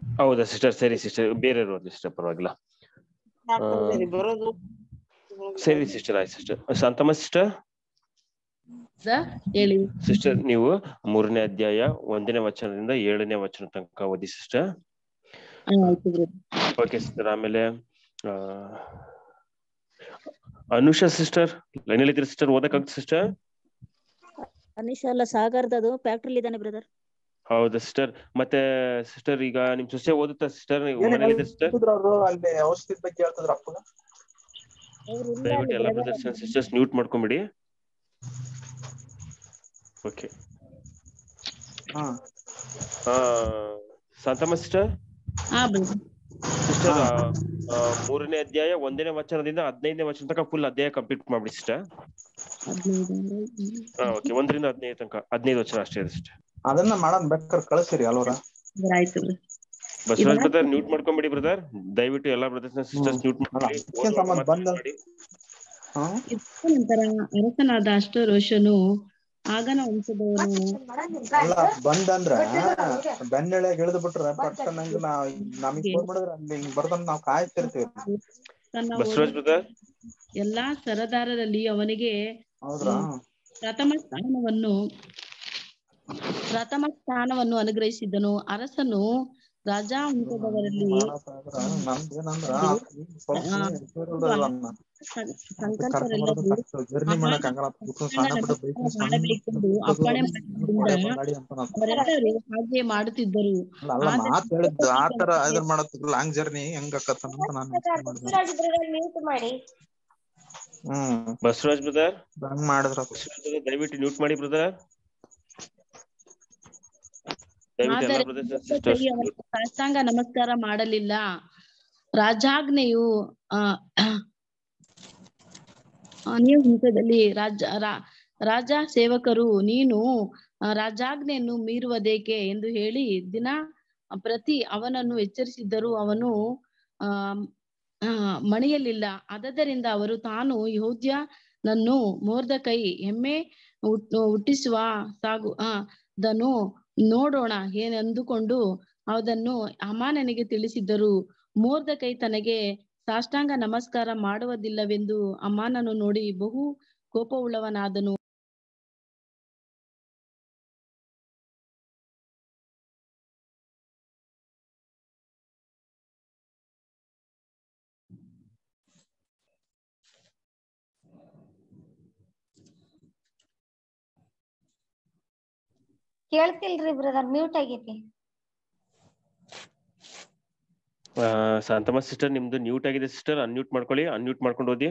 ಹೌದಾ ಸಿಸ್ಟರ್ ಸರಿ ಸಿಸ್ಟರ್ ಬೇರೆ ಸಿಸ್ಟರ್ ಪರವಾಗಿಲ್ಲ. ಸರಿ ಸಿಸ್ಟರ್ ಆಯ್ತು ಸಿಸ್ಟರ್ ಶಾಂತಮ್ಮ ಸಿಸ್ಟರ್ ಹೇಳಿ. ಸಿಸ್ಟರ್ ನೀವು ಮೂರನೇ ಅಧ್ಯಾಯ ಒಂದನೇ ವಚನದಿಂದ ಏಳನೇ ವಚನ ತನಕ ಓದಿ ಸಿಸ್ಟರ್ ಓಕೆ ಸಿಸ್ಟರ್ ಆಮೇಲೆ ಆ, ಅನುಷಾ ಸಿಸ್ಟರ್ ಲೈನಲ್ಲಿ ಇದ್ದೀರಿ ಸಿಸ್ಟರ್ ಓದಕ್ಕಾಗ್ತದೆ ಸಿಸ್ಟರ್? ಅನುಷಾ ಅಲ್ಲ ಸಾಗರ್ದದು ಫ್ಯಾಕ್ಟ್ರಿಲಿ ಇದ್ದಾನೆ ಬ್ರದರ್ ಹೌದಾ ಸಿಸ್ಟರ್? ಮತ್ತೆ ಸಿಸ್ಟರ್ ಈಗ ನಿಮ್ ಸೊಸೆ ಓದುತ್ತಾ ಸಿಸ್ಟರ್? ಔಷಧಿ ಬಗ್ಗೆ ಹೇಳ್ತಿದ್ರ ಅಪ್ಪಗ. ದಯವಿಟ್ಟು ಎಲ್ಲ ಬ್ರದರ್ಸ್ ಅಂಡ್ ಸಿಸ್ಟರ್ಸ್ ಮ್ಯೂಟ್ ಮಾಡ್ಕೊಂಬಿಡಿ. ಓಕೆ ಹಾ. ಶಾಂತಮ್ಮ ಸಿಸ್ಟರ್? ಸಿಸ್ಟರ್ ಮೂರನೇ ಅಧ್ಯಾಯ ಒಂದನೇ ವಚನದಿಂದ ಹದಿನೈದನೇ ವಚನ ತನಕ ಫುಲ್ ಅಧ್ಯಾಯ ಕಂಪ್ಲೀಟ್ ಮಾಡ್ಬಿಡಿ ಸಿಸ್ಟರ್ ಓಕೆ ಒಂದರಿಂದ ಹದಿನೈದು ತನಕ ಹದಿನೈದು ವಚನ ಅಷ್ಟೇ ಇದೆ ಸಿಸ್ಟರ್ ಅದನ್ನ ಮಾಡೋಣ ಬೇಕಾದ್ರೆ ಕಳಿಸ್ರಿ ಅಲ್ವರ? ಬಸವರಾಜ್ ಬ್ರದರ್ ಮ್ಯೂಟ್ ಮಾಡ್ಕೊಂಬಿಡಿ ಬ್ರದರ್. ದಯವಿಟ್ಟು ಎಲ್ಲಾ ಬ್ರದರ್ಸ್ ಸಿಸ್ಟರ್ಸ್ ಮ್ಯೂಟ್ ಮಾಡ್ಕೊಂಡು ಅರಸನಾದ ಸಂಬಂಧ ಬಂದ ಹಾ? ನಂತರ ಅರಸನಾದ ಅಷ್ಟರೋಷನು ಆಗನ ವಂಶದವನು ಅಲ್ಲ ಬಂದಂದ್ರ ಬೆನ್ನೆಳೆಗ್ ಇಳಿದು ಬಿಟ್ರ ಪಟ್ಟನ್ ನಾವ್ ನಮಗ್ ಫೋನ್ ಮಾಡಿದ್ರ ಅಲ್ಲಿ ಹಿಂಗ್ ಬರ್ದಂಗ್ ನಾವ್ ಕಾಯ್ತಿರ್ತೀವಿ. ಎಲ್ಲಾ ಸರದಾರರಲ್ಲಿ ಅವನಿಗೆ ಹೌದ್ರಾ? ಪ್ರಥಮ ಸ್ಥಾನವನ್ನು ಪ್ರಥಮ ಸ್ಥಾನವನ್ನು ಅನುಗ್ರಹಿಸಿದ್ದನು. ಅರಸನು ರಾಜವಂಶದವರಲ್ಲಿ ನಮ್ದೇನಂದ್ರ ಜರ್ನಿ ಮಾಡಕ್ ಹಾಗೆ ಮಾಡುತ್ತಿದ್ದರು. ಆತರ ಲಾಂಗ್ ಜರ್ನಿ ಹೆಂಗ್ ಅಂತ ನಾನು ಮಾಡಿ. ಹ್ಮ್. ಬಸವರಾಜ್ ಬ್ರದರ್? ಹಂಗ್ ಮಾಡಿದ್ರ ದಯವಿಟ್ಟು ಮ್ಯೂಟ್ ಮಾಡಿ ಬ್ರದರ್. ಸಾಷ್ಟಾಂಗ ನಮಸ್ಕಾರ ಮಾಡಲಿಲ್ಲ. ರಾಜಾಜ್ಞೆಯು ಆ ಹಂತದಲ್ಲಿ ರಾಜ ರಾಜ ಸೇವಕರು, ನೀನು ರಾಜಾಜ್ಞೆಯನ್ನು ಮೀರುವುದೇಕೆ ಎಂದು ಹೇಳಿ ದಿನ ಪ್ರತಿ ಅವನನ್ನು ಎಚ್ಚರಿಸಿದ್ದರು ಅವನು, ಆ ಮಣಿಯಲಿಲ್ಲ. ಅದರಿಂದ ಅವರು ತಾನು ಯಹೂದ್ಯನನ್ನು ಮೋರ್ದಕೈ ಹೆಮ್ಮೆ ಹುಟ್- ಹುಟ್ಟಿಸುವ ಸಾಗು, ಆ ನೋಡೋಣ ಏನೆಂದುಕೊಂಡು ಅದನ್ನು ಅಮಾನನಿಗೆ ತಿಳಿಸಿದ್ದರು. ಮೋರ್ದ ಕೈ ತನಗೆ ಸಾಷ್ಟಾಂಗ ನಮಸ್ಕಾರ ಮಾಡುವುದಿಲ್ಲವೆಂದು ಅಮ್ಮನನ್ನು ನೋಡಿ ಬಹು ಕೋಪವುಳ್ಳವನಾದನು. ಕೇಳ್ತಿಲ್ರಿ ಬ್ರದರ್ ಮ್ಯೂಟ್ ಆಗೈತಿ ಆ, ಶಾಂತಮ್ಮ ಸಿಸ್ಟರ್ ನಿಮ್ದು ನ್ಯೂಟ್ ಆಗಿದೆ ಸಿಸ್ಟರ್ ಅನ್ಮ್ಯೂಟ್ ಮಾಡ್ಕೊಳ್ಳಿ. ಅನ್ಮ್ಯೂಟ್ ಮಾಡ್ಕೊಂಡು ಓದಿ.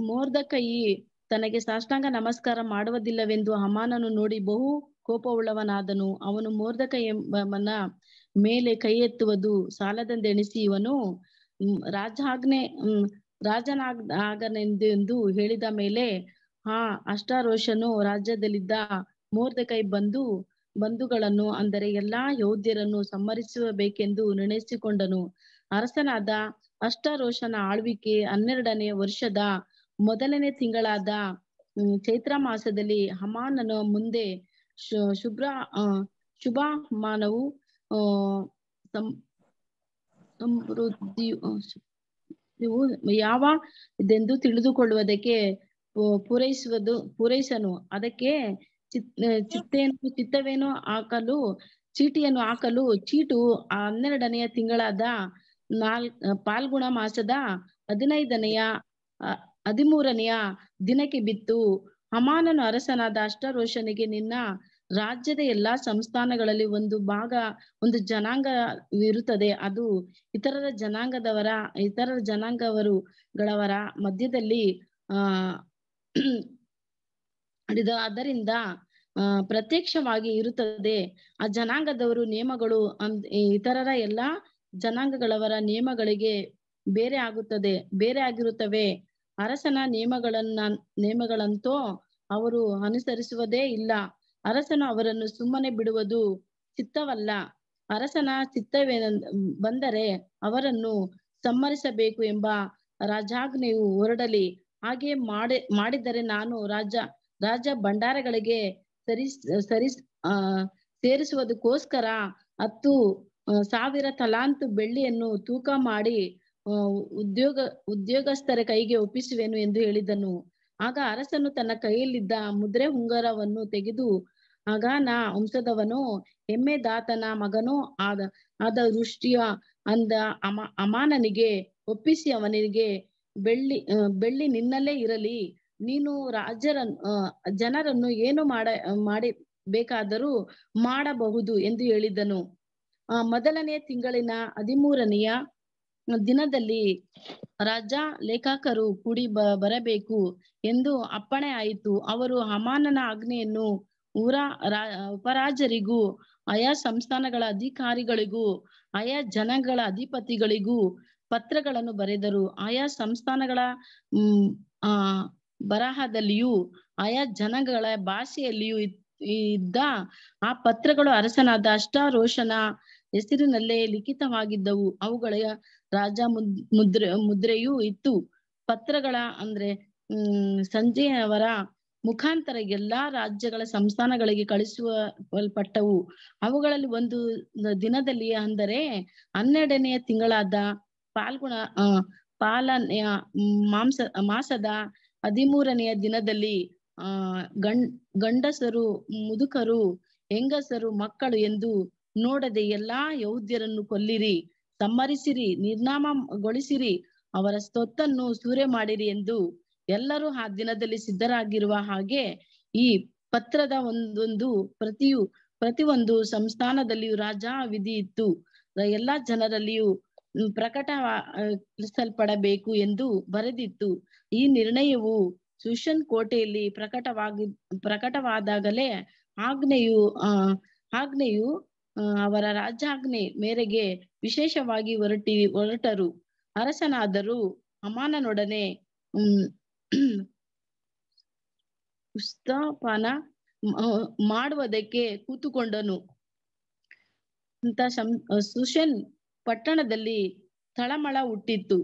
ಮೋರ್ದಕೈ, ತನಗೆ ಸಾಷ್ಟಾಂಗ ನಮಸ್ಕಾರ ಮಾಡುವುದಿಲ್ಲವೆಂದು ಹಮಾನನು ನೋಡಿ ಬಹು ಕೋಪವುಳ್ಳವನಾದನು. ಅವನು ಮೋರ್ದಕ ಎಂಬನ ಮೇಲೆ ಕೈ ಎತ್ತುವುದು ಸಾಲದಂದೆಣಿಸಿ ಇವನು ರಾಜಾಜ್ಞೆ ರಾಜನಾಗ್ ಹೇಳಿದ ಮೇಲೆ, ಹಾ, ಅಷ್ಟಾರೋಷನು ರಾಜ್ಯದಲ್ಲಿದ್ದ ಮೋರ್ದಕೈ ಬಂದು ಬಂಧುಗಳನ್ನು, ಅಂದರೆ ಎಲ್ಲಾ ಯೋಧ್ಯರನ್ನು ಸಂಹರಿಸಬೇಕೆಂದು ನಿರ್ಣಯಿಸಿಕೊಂಡನು. ಅರಸನಾದ ಅಷ್ಟರೋಷನ ಆಳ್ವಿಕೆ ಹನ್ನೆರಡನೇ ವರ್ಷದ ಮೊದಲನೇ ತಿಂಗಳಾದ ಚೈತ್ರ ಮಾಸದಲ್ಲಿ ಹಮಾನನ ಮುಂದೆ ಶು- ಶುಭ್ರ ಶುಭಮಾನವು ಯಾವ ಇದೆಂದು ತಿಳಿದುಕೊಳ್ಳುವುದಕ್ಕೆ ಪೂರೈಸುವುದು, ಪೂರೈಸನು. ಅದಕ್ಕೆ ಚಿತ್ತೇನು, ಚಿತ್ತವೇನು ಹಾಕಲು, ಚೀಟಿಯನ್ನು ಹಾಕಲು ಚೀಟು ಹನ್ನೆರಡನೆಯ ತಿಂಗಳಾದ ನಾಲ್ ಪಾಲ್ಗುಣ ಮಾಸದ ಹದಿನೈದನೆಯ ಹದಿಮೂರನೆಯ ದಿನಕ್ಕೆ ಬಿತ್ತು. ಹಮಾನನು ಅರಸನಾದ ಅಷ್ಟರೋಷನಿಗೆ ನಿನ್ನ ರಾಜ್ಯದ ಎಲ್ಲಾ ಸಂಸ್ಥಾನಗಳಲ್ಲಿ ಒಂದು ಭಾಗ, ಒಂದು ಜನಾಂಗ ಇರುತ್ತದೆ. ಅದು ಇತರರ ಜನಾಂಗದವರ, ಇತರರ ಜನಾಂಗವರುಗಳವರ ಮಧ್ಯದಲ್ಲಿ, ಆ ಅದರಿಂದ ಆ, ಪ್ರತ್ಯಕ್ಷವಾಗಿ ಇರುತ್ತದೆ. ಆ ಜನಾಂಗದವರು ನಿಯಮಗಳು ಇತರರ ಎಲ್ಲಾ ಜನಾಂಗಗಳವರ ನಿಯಮಗಳಿಗೆ ಬೇರೆ ಆಗುತ್ತದೆ, ಬೇರೆ ಆಗಿರುತ್ತವೆ. ಅರಸನ ನಿಯಮಗಳನ್ನ ನಿಯಮಗಳಂತೂ ಅವರು ಅನುಸರಿಸುವುದೇ ಇಲ್ಲ. ಅರಸನು ಅವರನ್ನು ಸುಮ್ಮನೆ ಬಿಡುವುದು ಚಿತ್ತವಲ್ಲ. ಅರಸನ ಚಿತ್ತವೇನ ಬಂದರೆ ಅವರನ್ನು ಸಮ್ಮರಿಸಬೇಕು ಎಂಬ ರಾಜಾಜ್ಞೆಯು ಹೊರಡಲಿ. ಹಾಗೆ ಮಾಡಿ, ಮಾಡಿದರೆ ನಾನು ರಾಜ ರಾಜ ಭಂಡಾರಗಳಿಗೆ ಸರಿಸ್ ಸರಿ, ಆ, ಸೇರಿಸುವುದಕ್ಕೋಸ್ಕರ ಹತ್ತು ಸಾವಿರ ತಲಾಂತ್ ಬೆಳ್ಳಿಯನ್ನು ತೂಕ ಮಾಡಿ ಉದ್ಯೋಗ, ಉದ್ಯೋಗಸ್ಥರ ಕೈಗೆ ಒಪ್ಪಿಸುವೆನು ಎಂದು ಹೇಳಿದನು. ಆಗ ಅರಸನು ತನ್ನ ಕೈಯಲ್ಲಿದ್ದ ಮುದ್ರೆ ಹುಂಗರವನ್ನು ತೆಗೆದು, ಅಗಾನ ವಂಶದವನು, ಹೆಮ್ಮೆದಾತನ ಮಗನೂ ಆದ ಆದ ದೃಷ್ಟಿಯ ಅಂದ ಅಮ, ಅಮಾನನಿಗೆ ಒಪ್ಪಿಸಿ ಅವನಿಗೆ ಬೆಳ್ಳಿ ಬೆಳ್ಳಿ ನಿನ್ನಲ್ಲೇ ಇರಲಿ. ನೀನು ರಾಜರನ್ನು ಜನರನ್ನು ಏನು ಮಾಡ ಮಾಡಿ ಬೇಕಾದರೂ ಮಾಡಬಹುದು ಎಂದು ಹೇಳಿದನು. ಆ ಮೊದಲನೆಯ ತಿಂಗಳಿನ ಹದಿಮೂರನೆಯ ದಿನದಲ್ಲಿ ರಾಜ ಲೇಖಕರು ಕೂಡಿ ಬ, ಬರಬೇಕು ಎಂದು ಅಪ್ಪಣೆ ಆಯಿತು. ಅವರು ಹಮಾನನ ಆಜ್ಞೆಯನ್ನು ಊರ ಉಪರಾಜರಿಗೂ, ಆಯಾ ಸಂಸ್ಥಾನಗಳ ಅಧಿಕಾರಿಗಳಿಗೂ, ಆಯಾ ಜನಗಳ ಅಧಿಪತಿಗಳಿಗೂ ಪತ್ರಗಳನ್ನು ಬರೆದರು. ಆಯಾ ಸಂಸ್ಥಾನಗಳ ಹ್ಮ್ ಆ ಬರಹದಲ್ಲಿಯೂ ಆಯಾ ಜನಗಳ ಭಾಷೆಯಲ್ಲಿಯೂ ಇದ್- ಇದ್ದ ಆ ಪತ್ರಗಳು ಅರಸನಾದ ಅಷ್ಟಾರೋಷನ ಹೆಸರಿನಲ್ಲೇ ಲಿಖಿತವಾಗಿದ್ದವು. ಅವುಗಳ ರಾಜ ಮುದ್, ಮುದ್ರೆ, ಮುದ್ರೆಯೂ ಇತ್ತು. ಪತ್ರಗಳ ಅಂದ್ರೆ, ಹ್ಮ್, ಸಂಜೆಯವರ ಮುಖಾಂತರ ಎಲ್ಲಾ ರಾಜ್ಯಗಳ ಸಂಸ್ಥಾನಗಳಿಗೆ ಕಳಿಸುವಲ್ಪಟ್ಟವು. ಅವುಗಳಲ್ಲಿ ಒಂದು ದಿನದಲ್ಲಿ ಅಂದರೆ ಹನ್ನೆರಡನೆಯ ತಿಂಗಳಾದ ಪಾಲ್ಗುಣ, ಆ, ಪಾಲನೆಯ ಮಾಂಸ, ಮಾಸದ ಹದಿಮೂರನೆಯ ದಿನದಲ್ಲಿ, ಆ, ಗಂಡ್, ಗಂಡಸರು, ಮುದುಕರು, ಹೆಂಗಸರು, ಮಕ್ಕಳು ಎಂದು ನೋಡದೆ ಎಲ್ಲಾ ಯೌದ್ಯರನ್ನು ಕೊಲ್ಲಿರಿ, ಸಂಹರಿಸಿರಿ, ನಿರ್ನಾಮಗೊಳಿಸಿರಿ, ಅವರ ಸ್ತೊತ್ತನ್ನು ಸೂರೆ ಮಾಡಿರಿ ಎಂದು ಎಲ್ಲರೂ ಆ ದಿನದಲ್ಲಿ ಸಿದ್ಧರಾಗಿರುವ ಹಾಗೆ ಈ ಪತ್ರದ ಒಂದೊಂದು ಪ್ರತಿಯು, ಪ್ರತಿಯೊಂದು ಸಂಸ್ಥಾನದಲ್ಲಿಯೂ ರಾಜ ವಿಧಿ ಇತ್ತು. ಎಲ್ಲಾ ಜನರಲ್ಲಿಯೂ ಹ್ಮ್, ಪ್ರಕಟಪಡಿಸಲ್ಪಡಬೇಕು ಎಂದು ಬರೆದಿತ್ತು. ಈ ನಿರ್ಣಯವು ಸುಶನ್ ಕೋಟೆಯಲ್ಲಿ ಪ್ರಕಟವಾಗಿ ಪ್ರಕಟವಾದಾಗಲೇ ಆಜ್ಞೆಯು ಆಜ್ಞೆಯು ಅವರ ರಾಜಾಜ್ಞೆ ಮೇರೆಗೆ ವಿಶೇಷವಾಗಿ ಹೊರಟಿ ಹೊರಟರು. ಅರಸನಾದರೂ ಅಮಾನನೊಡನೆ ಹ್ಮ್ ಮಾಡುವುದಕ್ಕೆ ಕೂತುಕೊಂಡನು. ಅಂತ ಸುಶನ್ ಪಟ್ಟಣದಲ್ಲಿ ತಳಮಳ ಹುಟ್ಟಿತ್ತು.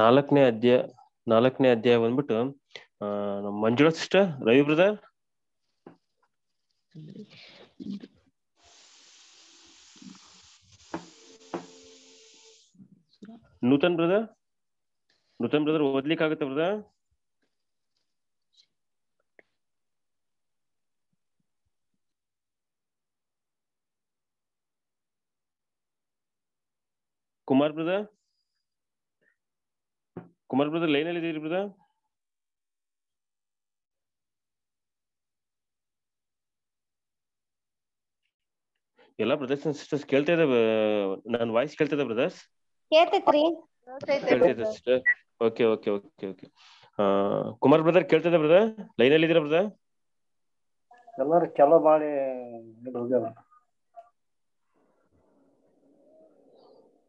ನಾಲ್ಕನೇ ಅಧ್ಯಾಯ ನಾಲ್ಕನೇ ಅಧ್ಯಾಯ ಬಂದ್ಬಿಟ್ಟು Manjula sister Ravi brother Nutan brother Nutan brother ಓದ್ಲಿಕ್ಕೆ ಆಗುತ್ತೆ brother Kumar brother Kumar brother line ಅಲ್ಲಿ ಇದೀರಿ ಬ್ರದರ್ ಎಲ್ಲ ಬ್ರದರ್ಸ್ ಅಂಡ್ ಸಿಸ್ಟರ್ಸ್ ಕೇಳ್ತಾ ಇದಾವೆ ನನ್ನ ವಾಯ್ಸ್ ಕೇಳ್ತಾ ಇದೆ ಬ್ರದರ್ಸ್ ಕೇಳ್ತೈತ್ರಿ. ಕೇಳ್ತಾ ಇದೆ sister okay okay okay okay Kumar brother ಕೇಳ್ತಾ ಇದೆ ಬ್ರದರ್ ಲೈನ್ ಅಲ್ಲಿ ಇದೀರಾ ಬ್ರದರ್ ಎಲ್ಲರೂ ಚಲೋ ಮಾಡಿ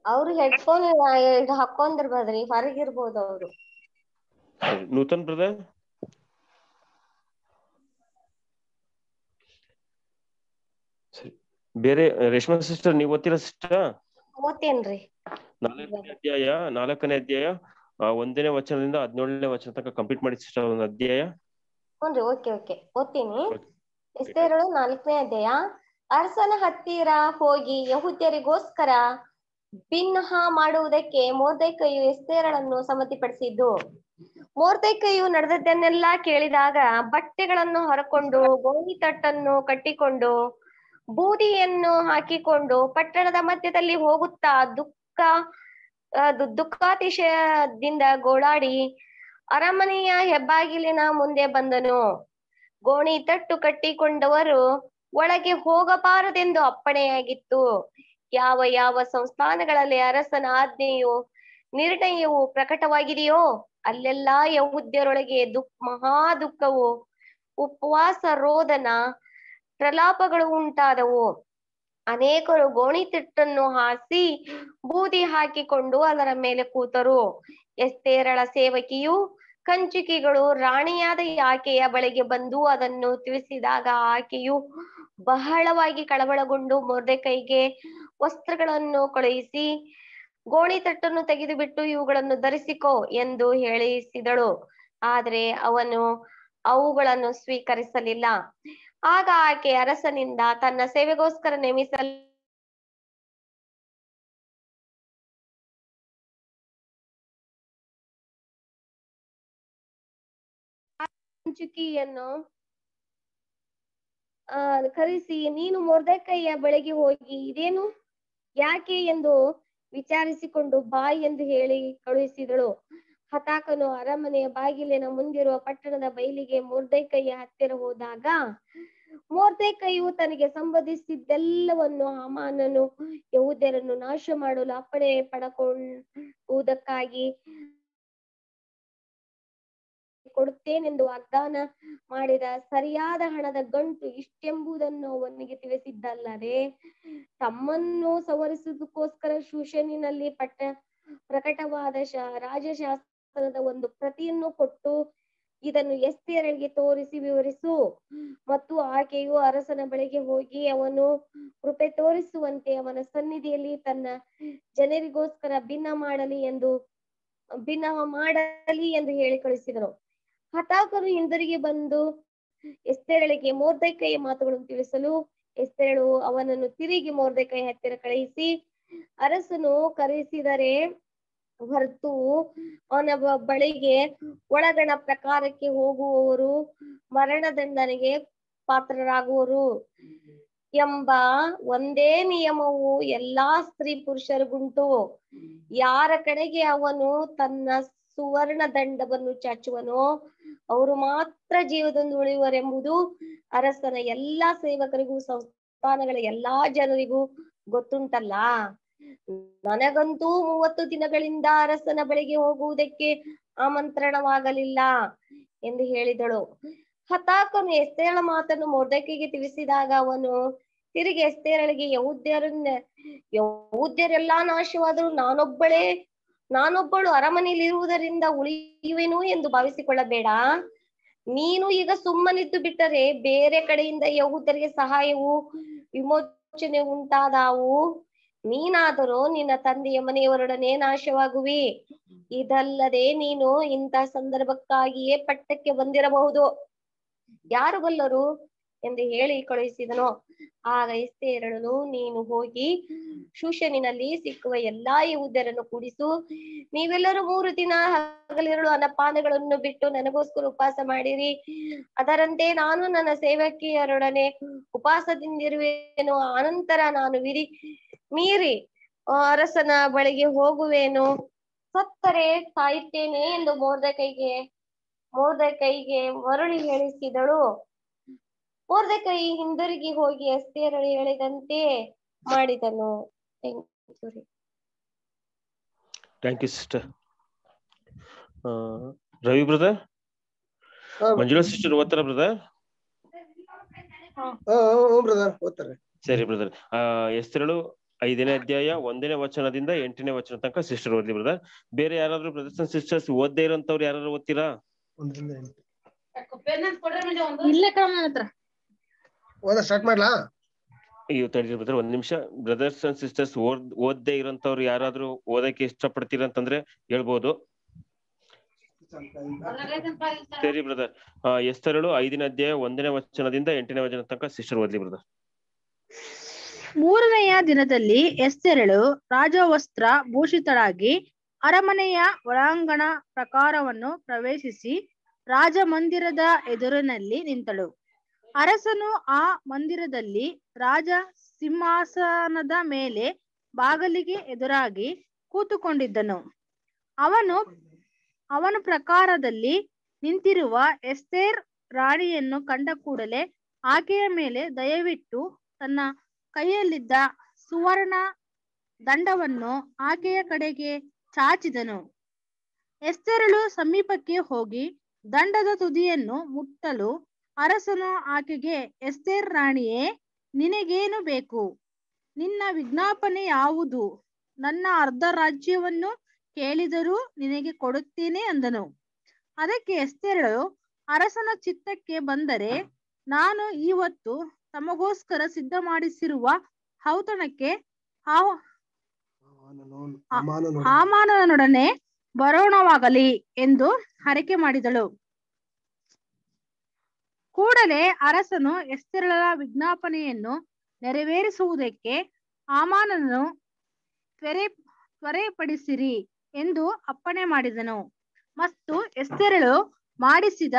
ಅವ್ರು ಹೆಡ್ಫೋನ್ ಹಾಕೊಂಡಿರ್ಬೋದ್ರಿ ಹೊರಗಿರ್ಬೋದು ಅವ್ರು. ನೂತನ್ ಬ್ರದರ್ ಬೇರೆ ರೇಷ್ಮಾ ಸಿಸ್ಟರ್ ನೀವು ಓದ್ತೀರಾ ಸಿಸ್ಟರ್ ಓದ್ತೇನ್ರಿ ನಾಲ್ಕನೇ ಅಧ್ಯಾಯ ನಾಲ್ಕನೇ ಅಧ್ಯಾಯ ಒಂದನೇ ವಚನದಿಂದ ಹದಿನೇಳನೇ ವಚನ ತನಕ ಕಂಪ್ಲೀಟ್ ಮಾಡಿ ಸಿಸ್ಟರ್ ಒಂದು ಅಧ್ಯಾಯ. ಹ್ಞೂನ್ರಿ ಓಕೆ ಓಕೆ. ಓದ್ತೀನಿ. ಎಸ್ತೇರಳು ನಾಲ್ಕನೇ ಅಧ್ಯಾಯ. ಅರಸನ ಹತ್ತಿರ ಹೋಗಿ ಯಹೂದ್ಯರಿಗೋಸ್ಕರ ಭಿನ್ನಹ ಮಾಡುವುದಕ್ಕೆ ಮೋರ್ದೈಕೈಯು ಎಸ್ತೇರಳನ್ನು ಸಮ್ಮತಿಪಡಿಸಿದ್ದು. ಮೋರ್ದೈಕೈಯು ನಡೆದದ್ದನ್ನೆಲ್ಲ ಕೇಳಿದಾಗ ಬಟ್ಟೆಗಳನ್ನು ಹೊರಕೊಂಡು ಗೋಣಿ ತಟ್ಟನ್ನು ಕಟ್ಟಿಕೊಂಡು ಬೂದಿಯನ್ನು ಹಾಕಿಕೊಂಡು ಪಟ್ಟಣದ ಮಧ್ಯದಲ್ಲಿ ಹೋಗುತ್ತಾ ದುಃಖ ದುಃಖಾತಿಶಯದಿಂದ ಗೋಳಾಡಿ ಅರಮನೆಯ ಹೆಬ್ಬಾಗಿಲಿನ ಮುಂದೆ ಬಂದನು. ಗೋಣಿ ತಟ್ಟು ಕಟ್ಟಿಕೊಂಡವರು ಒಳಗೆ ಹೋಗಬಾರದೆಂದು ಅಪ್ಪಣೆಯಾಗಿತ್ತು. ಯಾವ ಯಾವ ಸಂಸ್ಥಾನಗಳಲ್ಲಿ ಅರಸನ ಆಜ್ಞೆಯು ನಿರ್ಣಯವು ಪ್ರಕಟವಾಗಿದೆಯೋ, ಅಲ್ಲೆಲ್ಲಾ ಯಹುದ್ಯರೊಳಗೆ ದುಃಖ, ಮಹಾ ದುಃಖವು, ಉಪವಾಸ, ರೋದನ, ಪ್ರಲಾಪಗಳು ಉಂಟಾದವು, ಅನೇಕರು ಗೋಣಿತಿಟ್ಟನ್ನು ಹಾಸಿ ಬೂದಿ ಹಾಕಿಕೊಂಡು ಅದರ ಮೇಲೆ ಕೂತರು. ಎಸ್ತೇರಳ ಸೇವಕಿಯು ಕಂಚುಕಿಗಳು ರಾಣಿಯಾದ ಆಕೆಯ ಬಳಿಗೆ ಬಂದು ಅದನ್ನು ತಿಳಿಸಿದಾಗ ಆಕೆಯು ಬಹಳವಾಗಿ ಕಳವಳಗೊಂಡು ಮೊರ್ದೆಕೈಗೆ ವಸ್ತ್ರಗಳನ್ನು ಕಳುಹಿಸಿ ಗೋಣಿತಟ್ಟನ್ನು ತೆಗೆದುಬಿಟ್ಟು ಇವುಗಳನ್ನು ಧರಿಸಿಕೋ ಎಂದು ಹೇಳಿಸಿದಳು. ಆದರೆ ಅವನು ಅವುಗಳನ್ನು ಸ್ವೀಕರಿಸಲಿಲ್ಲ. ಆಗ ಆಕೆ ಅರಸನಿಂದ ತನ್ನ ಸೇವೆಗೋಸ್ಕರ ನೇಮಿಸ ಕಂಚುಕಿಯನ್ನು ಆ, ಕರೆಸಿ, ನೀನು ಮೊರ್ದೆಕೈಯ ಬಳಿಗೆ ಹೋಗಿ ಇದೇನು? ಯಾಕೆ ಎಂದು ವಿಚಾರಿಸಿಕೊಂಡು ಬಾ ಎಂದು ಹೇಳಿ ಕಳುಹಿಸಿದಳು. ಹತಾಕನು ಅರಮನೆಯ ಬಾಗಿಲಿನ ಮುಂದಿರುವ ಪಟ್ಟಣದ ಬಯಲಿಗೆ ಮೊರ್ದೆಕೈಯ ಹತ್ತಿರ ಹೋದಾಗ, ಮೊರ್ದೆಕೈಯು ತನಗೆ ಸಂಬಂಧಿಸಿದ್ದೆಲ್ಲವನ್ನು ಹಮಾನನು ಯಹೂದ್ಯರನ್ನು ನಾಶ ಮಾಡಲು ಅಪ್ಪಣೆ ಪಡಕೊಳ್ಳುವುದಕ್ಕಾಗಿ ಕೊಡುತ್ತೇನೆಂದು ವಾಗ್ದಾನ ಮಾಡಿದ ಸರಿಯಾದ ಹಣದ ಗಂಟು ಇಷ್ಟೆಂಬುದನ್ನು ಅವನಿಗೆ ತಿಳಿಸಿದ್ದಲ್ಲದೆ ತಮ್ಮನ್ನು ಸವರಿಸುವುದಕ್ಕೋಸ್ಕರ ಶೂಷನಿನಲ್ಲಿ ಪಟ್ಟ ಪ್ರಕಟವಾದ ಶ, ರಾಜಶಾಸ್ತ್ರದ ಒಂದು ಪ್ರತಿಯನ್ನು ಕೊಟ್ಟು ಇದನ್ನು ಎಸ್ತೇರಳಿಗೆ ತೋರಿಸಿ ವಿವರಿಸು. ಮತ್ತು ಆಕೆಯು ಅರಸನ ಬಳಿಗೆ ಹೋಗಿ ಅವನು ಕೃಪೆ ತೋರಿಸುವಂತೆ ಅವನ ಸನ್ನಿಧಿಯಲ್ಲಿ ತನ್ನ ಜನರಿಗೋಸ್ಕರ ಭಿನ್ನ ಮಾಡಲಿ ಎಂದು, ಭಿನ್ನ ಮಾಡಲಿ ಎಂದು ಹೇಳಿ ಕಳಿಸಿದನು ಹತಾಕರು ಹಿಂದರಿಗೆ ಬಂದು ಎಸ್ತೆರಳಿಗೆ ಮೋರ್ದೈಕೈಯ ಮಾತುಗಳನ್ನು ತಿಳಿಸಲು ಎಸ್ತೆರಳು ಅವನನ್ನು ತಿರುಗಿ ಮೋರ್ದೈಕೈ ಹತ್ತಿರ ಕಳುಹಿಸಿ, ಅರಸನು ಕರೆಸಿದರೆ, ಹೊರತು ಅವನ ಬಳಿಗೆ ಒಳಗಣ ಪ್ರಕಾರಕ್ಕೆ ಹೋಗುವವರು ಮರಣದಂಡನೆಗೆ ಪಾತ್ರರಾಗುವರು ಎಂಬ ಒಂದೇ ನಿಯಮವು ಎಲ್ಲಾ ಸ್ತ್ರೀ ಪುರುಷರಿಗುಂಟು. ಯಾರ ಕಡೆಗೆ ಅವನು ತನ್ನ ಸುವರ್ಣ ದಂಡವನ್ನು ಚಾಚುವನೋ? ಅವರು ಮಾತ್ರ ಜೀವದಿಂದ ಉಳಿಯುವರೆಂಬುದು ಅರಸನ ಎಲ್ಲಾ ಸೇವಕರಿಗೂ ಸಂಸ್ಥಾನಗಳ ಎಲ್ಲಾ ಜನರಿಗೂ ಗೊತ್ತುಂಟಲ್ಲ. ನನಗಂತೂ ಮೂವತ್ತು ದಿನಗಳಿಂದ ಅರಸನ ಬಳಿಗೆ ಹೋಗುವುದಕ್ಕೆ ಆಮಂತ್ರಣವಾಗಲಿಲ್ಲ ಎಂದು ಹೇಳಿದಳು. ಹತಾಕನು ಎಸ್ತೇರಳ ಮಾತನ್ನು ಮೊರ್ದಕಿಗೆ ತಿಳಿಸಿದಾಗ ಅವನು, ತಿರುಗಿ ಎಸ್ತೇರಳಿಗೆ ಯೌದ್ಯರನ್ನ ಯೌದ್ಯರೆಲ್ಲಾ ನಾಶವಾದರೂ ನಾನೊಬ್ಬಳೇ ನಾನೊಬ್ಬಳು ಅರಮನೆಯಲ್ಲಿ ಇರುವುದರಿಂದ ಉಳಿಯುವೆನು ಎಂದು ಭಾವಿಸಿಕೊಳ್ಳಬೇಡ. ನೀನು ಈಗ ಸುಮ್ಮನಿದ್ದು ಬಿಟ್ಟರೆ ಬೇರೆ ಕಡೆಯಿಂದ ಯಹೂದರಿಗೆ ಸಹಾಯವು ವಿಮೋಚನೆ ಉಂಟಾದಾವು. ನೀನಾದರೂ ನಿನ್ನ ತಂದೆಯ ಮನೆಯವರೊಡನೆ ನಾಶವಾಗುವಿ. ಇದಲ್ಲದೆ ನೀನು ಇಂಥ ಸಂದರ್ಭಕ್ಕಾಗಿಯೇ ಪಟ್ಟಕ್ಕೆ ಬಂದಿರಬಹುದು. ಯಾರು ಬಲ್ಲರು? ಎಂದು ಹೇಳಿ ಕಳುಹಿಸಿದನು. ಆಗ ಎಸ್ತೇರಳು, ನೀನು ಹೋಗಿ ಶೂಷನಿನಲ್ಲಿ ಸಿಕ್ಕುವ ಎಲ್ಲಾ ಯಹೂದ್ಯರನ್ನು ಕೂಡಿಸು. ನೀವೆಲ್ಲರೂ ಮೂರು ದಿನ ಹಗಲಿರುಳು ಅನ್ನಪಾನಗಳನ್ನು ಬಿಟ್ಟು ನನಗೋಸ್ಕರ ಉಪವಾಸ ಮಾಡಿರಿ. ಅದರಂತೆ ನಾನು ನನ್ನ ಸೇವಕಿಯರೊಡನೆ ಉಪವಾಸದಿಂದಿರುವೆನು. ಅನಂತರ ನಾನು ವಿರಿ ಮೀರಿ ಅರಸನ ಬಳಿಗೆ ಹೋಗುವೆನು. ಸತ್ತರೆ ಸಾಯುತ್ತೇನೆ ಎಂದು ಮೋರ್ದ ಕೈಗೆ ಮೋರ್ದ ಕೈಗೆ ಮರಳಿ ಹೇಳಿಸಿದಳು. ಮೋರ್ದಕೈ ಹಿಂದಿರುಗಿ ಹೋಗಿ ಎಸ್ತೇರಳು ಹೇಳಿದಂತೆ ಮಾಡಿದನು. Thank you sister Ravi brother Manjula sister ಓದ್ತಾರ brother brother ಓದ್ತಾರೆ. ಸರಿ ಬ್ರದರ್ ಆ ಎಸ್ತರಳು ಐದನೇ ಅಧ್ಯಾಯ ಒಂದನೇ ವಚನದಿಂದ ಎಂಟನೇ ವಚನ ತನಕ ಸಿಸ್ಟರ್ ಓದಿ ಬ್ರದರ್ ಬೇರೆ ಯಾರಾದ್ರೂ ಬ್ರದರ್ಸ್ ಅಂಡ್ ಸಿಸ್ಟರ್ಸ್ ಓದ್ದೇ ಇರೋಂಥವ್ರು ಯಾರು ಓದ್ತೀರಾ? ಇಲ್ಲ ಕಣ ಹತ್ರ. ಓದ ಸ್ಟಾರ್ಟ್ ಮಾಡ್ಲಾ? ಅಯ್ಯೋ ತಡೀರಿ ಬ್ರದರ್ ಒಂದ್ ನಿಮಿಷ. ಬ್ರದರ್ಸ್ ಅಂಡ್ ಸಿಸ್ಟರ್ಸ್ ಓದ್ ಓದ್ದೇ ಇರೋಂಥವ್ರು ಯಾರಾದ್ರೂ ಓದಕ್ಕೆ ಇಷ್ಟಪಡ್ತೀರಾ ಅಂತಂದ್ರೆ ಹೇಳ್ಬೋದು. ಸರಿ ಬ್ರದರ್ ಎಸ್ತರಳು ಐದನೇ ಅಧ್ಯಾಯ ಒಂದನೇ ವಚನದಿಂದ ಎಂಟನೇ ವಚನ ತನಕ ಸಿಸ್ಟರ್ ಓದ್ಲಿ ಬ್ರದರ್ ಮೂರನೆಯ ದಿನದಲ್ಲಿ ಎಸ್ತೆರಳು ರಾಜವಸ್ತ್ರ ಭೂಷಿತಳಾಗಿ ಅರಮನೆಯ ಒಳಾಂಗಣ ಪ್ರಕಾರವನ್ನು ಪ್ರವೇಶಿಸಿ ರಾಜಮಂದಿರದ ಎದುರಿನಲ್ಲಿ ನಿಂತಳು. ಅರಸನು ಆ ಮಂದಿರದಲ್ಲಿ ರಾಜ ಸಿಂಹಾಸನದ ಮೇಲೆ ಬಾಗಲಿಗೆ ಎದುರಾಗಿ ಕೂತುಕೊಂಡಿದ್ದನು. ಅವನು ಅವನ ಪ್ರಕಾರದಲ್ಲಿ ನಿಂತಿರುವ ಎಸ್ತೇರ್ ರಾಣಿಯನ್ನು ಕಂಡ ಕೂಡಲೇ ಆಕೆಯ ಮೇಲೆ ದಯವಿಟ್ಟು ತನ್ನ ಕೈಯಲ್ಲಿದ್ದ ಸುವರ್ಣ ದಂಡವನ್ನು ಆಕೆಯ ಕಡೆಗೆ ಚಾಚಿದನು. ಎಸ್ತೆರಳು ಸಮೀಪಕ್ಕೆ ಹೋಗಿ ದಂಡದ ತುದಿಯನ್ನು ಮುಟ್ಟಲು ಅರಸನು ಆಕೆಗೆ ಎಸ್ತೇರ್ ರಾಣಿಯೇ ನಿನಗೇನು ಬೇಕು? ನಿನ್ನ ವಿಜ್ಞಾಪನೆ ಯಾವುದು? ನನ್ನ ಅರ್ಧ ರಾಜ್ಯವನ್ನು ಕೇಳಿದರೂ ನಿನಗೆ ಕೊಡುತ್ತೇನೆ ಅಂದನು. ಅದಕ್ಕೆ ಎಸ್ತೆರಳು ಅರಸನ ಚಿತ್ತಕ್ಕೆ ಬಂದರೆ ನಾನು ಇವತ್ತು ತಮಗೋಸ್ಕರ ಸಿದ್ಧ ಮಾಡಿಸಿರುವ ಔತಣಕ್ಕೆ ಹಾಮಾನನೊಡನೆ ಬರೋಣವಾಗಲಿ ಎಂದು ಹರಕೆ ಮಾಡಿದಳು. ಕೂಡಲೇ ಅರಸನು ಎಸ್ತಿರಳ ವಿಜ್ಞಾಪನೆಯನ್ನು ನೆರವೇರಿಸುವುದಕ್ಕೆ ಆಮಾನನ್ನು ತ್ವರೆ, ತ್ವರೆಪಡಿಸಿರಿ ಎಂದು ಅಪ್ಪಣೆ ಮಾಡಿದನು. ಮತ್ತು ಎಸ್ತಿರಳು ಮಾಡಿಸಿದ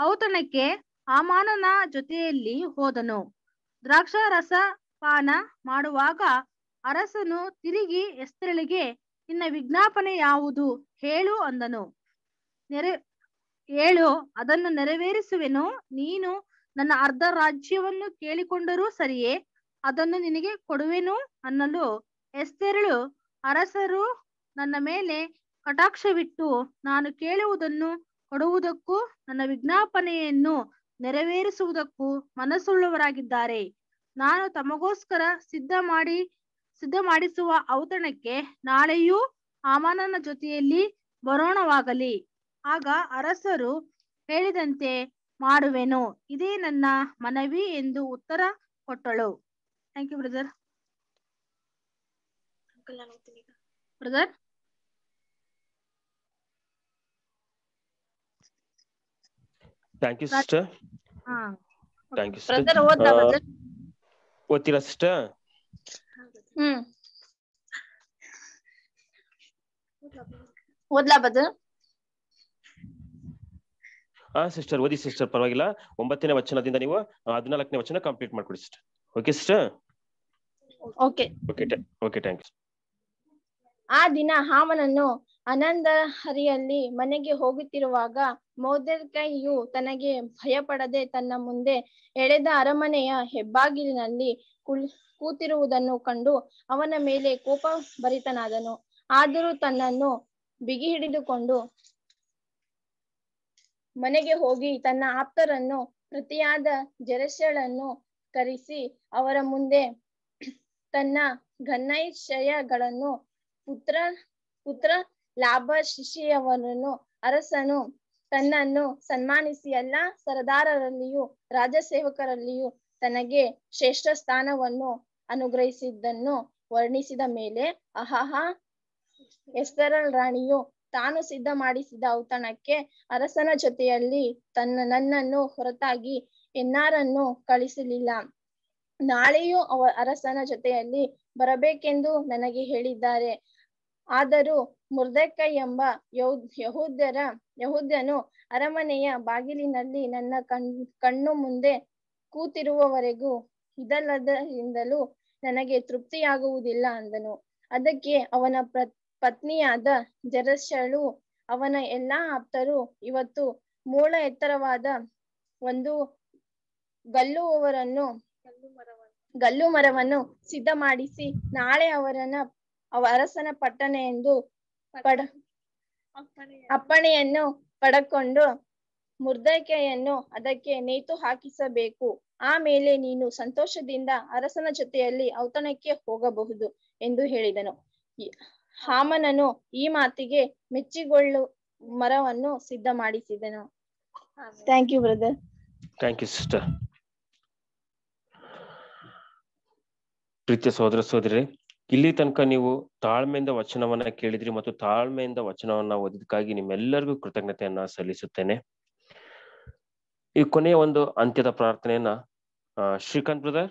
ಔತಣಕ್ಕೆ ಆಮಾನನ ಜೊತೆಯಲ್ಲಿ ಹೋದನು. ದ್ರಾಕ್ಷಾರಸ ಪಾನ ಮಾಡುವಾಗ ಅರಸನು ತಿರುಗಿ ಎಸ್ತಿರಳಿಗೆ, ನಿನ್ನ ವಿಜ್ಞಾಪನೆ ಯಾವುದು? ಹೇಳು ಅಂದನು. ನೆರೆ ಹೇಳು, ಅದನ್ನು ನೆರವೇರಿಸುವೆನು. ನೀನು ನನ್ನ ಅರ್ಧ ರಾಜ್ಯವನ್ನು ಕೇಳಿಕೊಂಡರೂ ಸರಿಯೇ, ಅದನ್ನು ನಿನಗೆ ಕೊಡುವೆನು ಅನ್ನಲು. ಎಸ್ತೆರಳು, ಅರಸರು ನನ್ನ ಮೇಲೆ ಕಟಾಕ್ಷವಿಟ್ಟು ನಾನು ಕೇಳುವುದನ್ನು ಕೊಡುವುದಕ್ಕೂ ನನ್ನ ವಿಜ್ಞಾಪನೆಯನ್ನು ನೆರವೇರಿಸುವುದಕ್ಕೂ ಮನಸ್ಸುಳ್ಳವರಾಗಿದ್ದಾರೆ. ನಾನು ತಮಗೋಸ್ಕರ ಸಿದ್ಧ ಮಾಡಿ, ಸಿದ್ಧ ಮಾಡಿಸುವ ಔತಣಕ್ಕೆ ನಾಳೆಯೂ ಆಮನನ ಜೊತೆಯಲ್ಲಿ ಬರೋಣವಾಗಲಿ. ಆಗ ಅರಸರು ಹೇಳಿದಂತೆ ಮಾಡುವೆನು ಇದೇ ನನ್ನ ಮನವಿ ಎಂದು ಉತ್ತರ ಕೊಟ್ಟಳು. Thank you brother brother thank you sister ಹಾ ಥ್ಯಾಂಕ್ ಯು ಬ್ರದರ್ ಓದ್ತೀರಾ ಸಿಸ್ಟರ್ ಹ್ಮ್. ಓದ್ಲಾ ಬ್ರದರ್ ಹಾ ಸಿಸ್ಟರ್ ಓದಿ ಸಿಸ್ಟರ್ ಪರವಾಗಿಲ್ಲ. ಒಂಬತ್ತನೇ ವಚನದಿಂದ ನೀವು ಹದಿನಾಲ್ಕನೇ ವಚನ ಕಂಪ್ಲೀಟ್ ಮಾಡ್ಕೊಡಿ sister okay sister okay okay okay thank you ಆ ದಿನ ಹಾಮನನ್ನು ಅನಂದ ಹರಿಯಲ್ಲಿ ಮನೆಗೆ ಹೋಗುತ್ತಿರುವಾಗ ಮೋದರ್ಕೈಯು ತನಗೆ ಭಯಪಡದೆ ತನ್ನ ಮುಂದೆ ಎಳೆದ ಅರಮನೆಯ ಹೆಬ್ಬಾಗಿಲಿನಲ್ಲಿ ಕುಳ್ ಕೂತಿರುವುದನ್ನು ಕಂಡು ಅವನ ಮೇಲೆ ಕೋಪ ಭರಿತನಾದನು ಆದರೂ ತನ್ನನ್ನು ಬಿಗಿ ಹಿಡಿದುಕೊಂಡು ಮನೆಗೆ ಹೋಗಿ ತನ್ನ ಆಪ್ತರನ್ನು, ಪ್ರತಿಯಾದ ಜರಸಳನ್ನು ಕರೆಸಿ ಅವರ ಮುಂದೆ ತನ್ನ ಘನೈಶಯಗಳನ್ನು ಪುತ್ರ ಪುತ್ರ ಲಾಭ ಶಿಶಿಯವರನ್ನು ಅರಸನು ತನ್ನನ್ನು ಸನ್ಮಾನಿಸಿ ಎಲ್ಲಾ ಸರದಾರರಲ್ಲಿಯೂ, ರಾಜಸೇವಕರಲ್ಲಿಯೂ ತನಗೆ ಶ್ರೇಷ್ಠ ಸ್ಥಾನವನ್ನು ಅನುಗ್ರಹಿಸಿದ್ದನ್ನು ವರ್ಣಿಸಿದ ಮೇಲೆ ಅಹಹ ಎಸ್ತರಲ್ ರಾಣಿಯು ತಾನು ಸಿದ್ಧ ಮಾಡಿಸಿದ ಔತಣಕ್ಕೆ ಅರಸನ ಜೊತೆಯಲ್ಲಿ ತನ್ನ ನನ್ನನ್ನು ಹೊರತಾಗಿ ಎನ್ನಾರನ್ನು ಕಳಿಸಲಿಲ್ಲ. ನಾಳೆಯೂ ಅವ ಅರಸನ ಜೊತೆಯಲ್ಲಿ ಬರಬೇಕೆಂದು ನನಗೆ ಹೇಳಿದ್ದಾರೆ. ಆದರೂ ಮುರ್ದಕ್ಕ ಎಂಬ ಯಹೂದ್ ಯಹೂದ್ಯರ, ಯಹೂದ್ಯನು ಅರಮನೆಯ ಬಾಗಿಲಿನಲ್ಲಿ ನನ್ನ ಕಣ್, ಕಣ್ಣು ಮುಂದೆ ಕೂತಿರುವವರೆಗೂ ಇದಲ್ಲದರಿಂದಲೂ ನನಗೆ ತೃಪ್ತಿಯಾಗುವುದಿಲ್ಲ ಅಂದನು. ಅದಕ್ಕೆ ಅವನ ಪ್ರ ಪತ್ನಿಯಾದ ಜರಶಳು ಅವನ ಎಲ್ಲಾ ಆಪ್ತರು ಇವತ್ತು ಮೂಳ ಎತ್ತರವಾದ ಒಂದು ಗಲ್ಲು ಅವರನ್ನು ಗಲ್ಲು ಮರವನ್ನು ಸಿದ್ಧ ಮಾಡಿಸಿ ನಾಳೆ ಅವರನ್ನ ಅವ ಅರಸನ ಪಟ್ಟಣ ಎಂದು ಪಡ, ಅಪ್ಪಣೆಯನ್ನು ಪಡಕೊಂಡು ಮುರ್ದಕೆಯನ್ನು ಅದಕ್ಕೆ ನೇತು ಹಾಕಿಸಬೇಕು. ಆಮೇಲೆ ನೀನು ಸಂತೋಷದಿಂದ ಅರಸನ ಜೊತೆಯಲ್ಲಿ ಔತಣಕ್ಕೆ ಹೋಗಬಹುದು ಎಂದು ಹೇಳಿದನು. ಹಾಮನನು ಈ ಮಾತಿಗೆ ಮೆಚ್ಚಿಗೊಳ್ಳು ಮರವನ್ನು ಸಿದ್ಧ ಮಾಡಿಸಿದನು thank you brother thank you sister ಪ್ರೀತಿಯ ಸಹೋದರ ಸಹೋದರಿ ಇಲ್ಲಿ ತನಕ ನೀವು ತಾಳ್ಮೆಯಿಂದ ವಚನವನ್ನ ಕೇಳಿದ್ರಿ ಮತ್ತು ತಾಳ್ಮೆಯಿಂದ ವಚನವನ್ನ ಓದಿದಕ್ಕಾಗಿ ನಿಮ್ಮೆಲ್ಲರಿಗೂ ಕೃತಜ್ಞತೆಯನ್ನ ಸಲ್ಲಿಸುತ್ತೇನೆ. ಈ ಕೊನೆಯ ಒಂದು ಅಂತ್ಯದ ಪ್ರಾರ್ಥನೆಯನ್ನ ಶ್ರೀಕಾಂತ್ ಬ್ರದರ್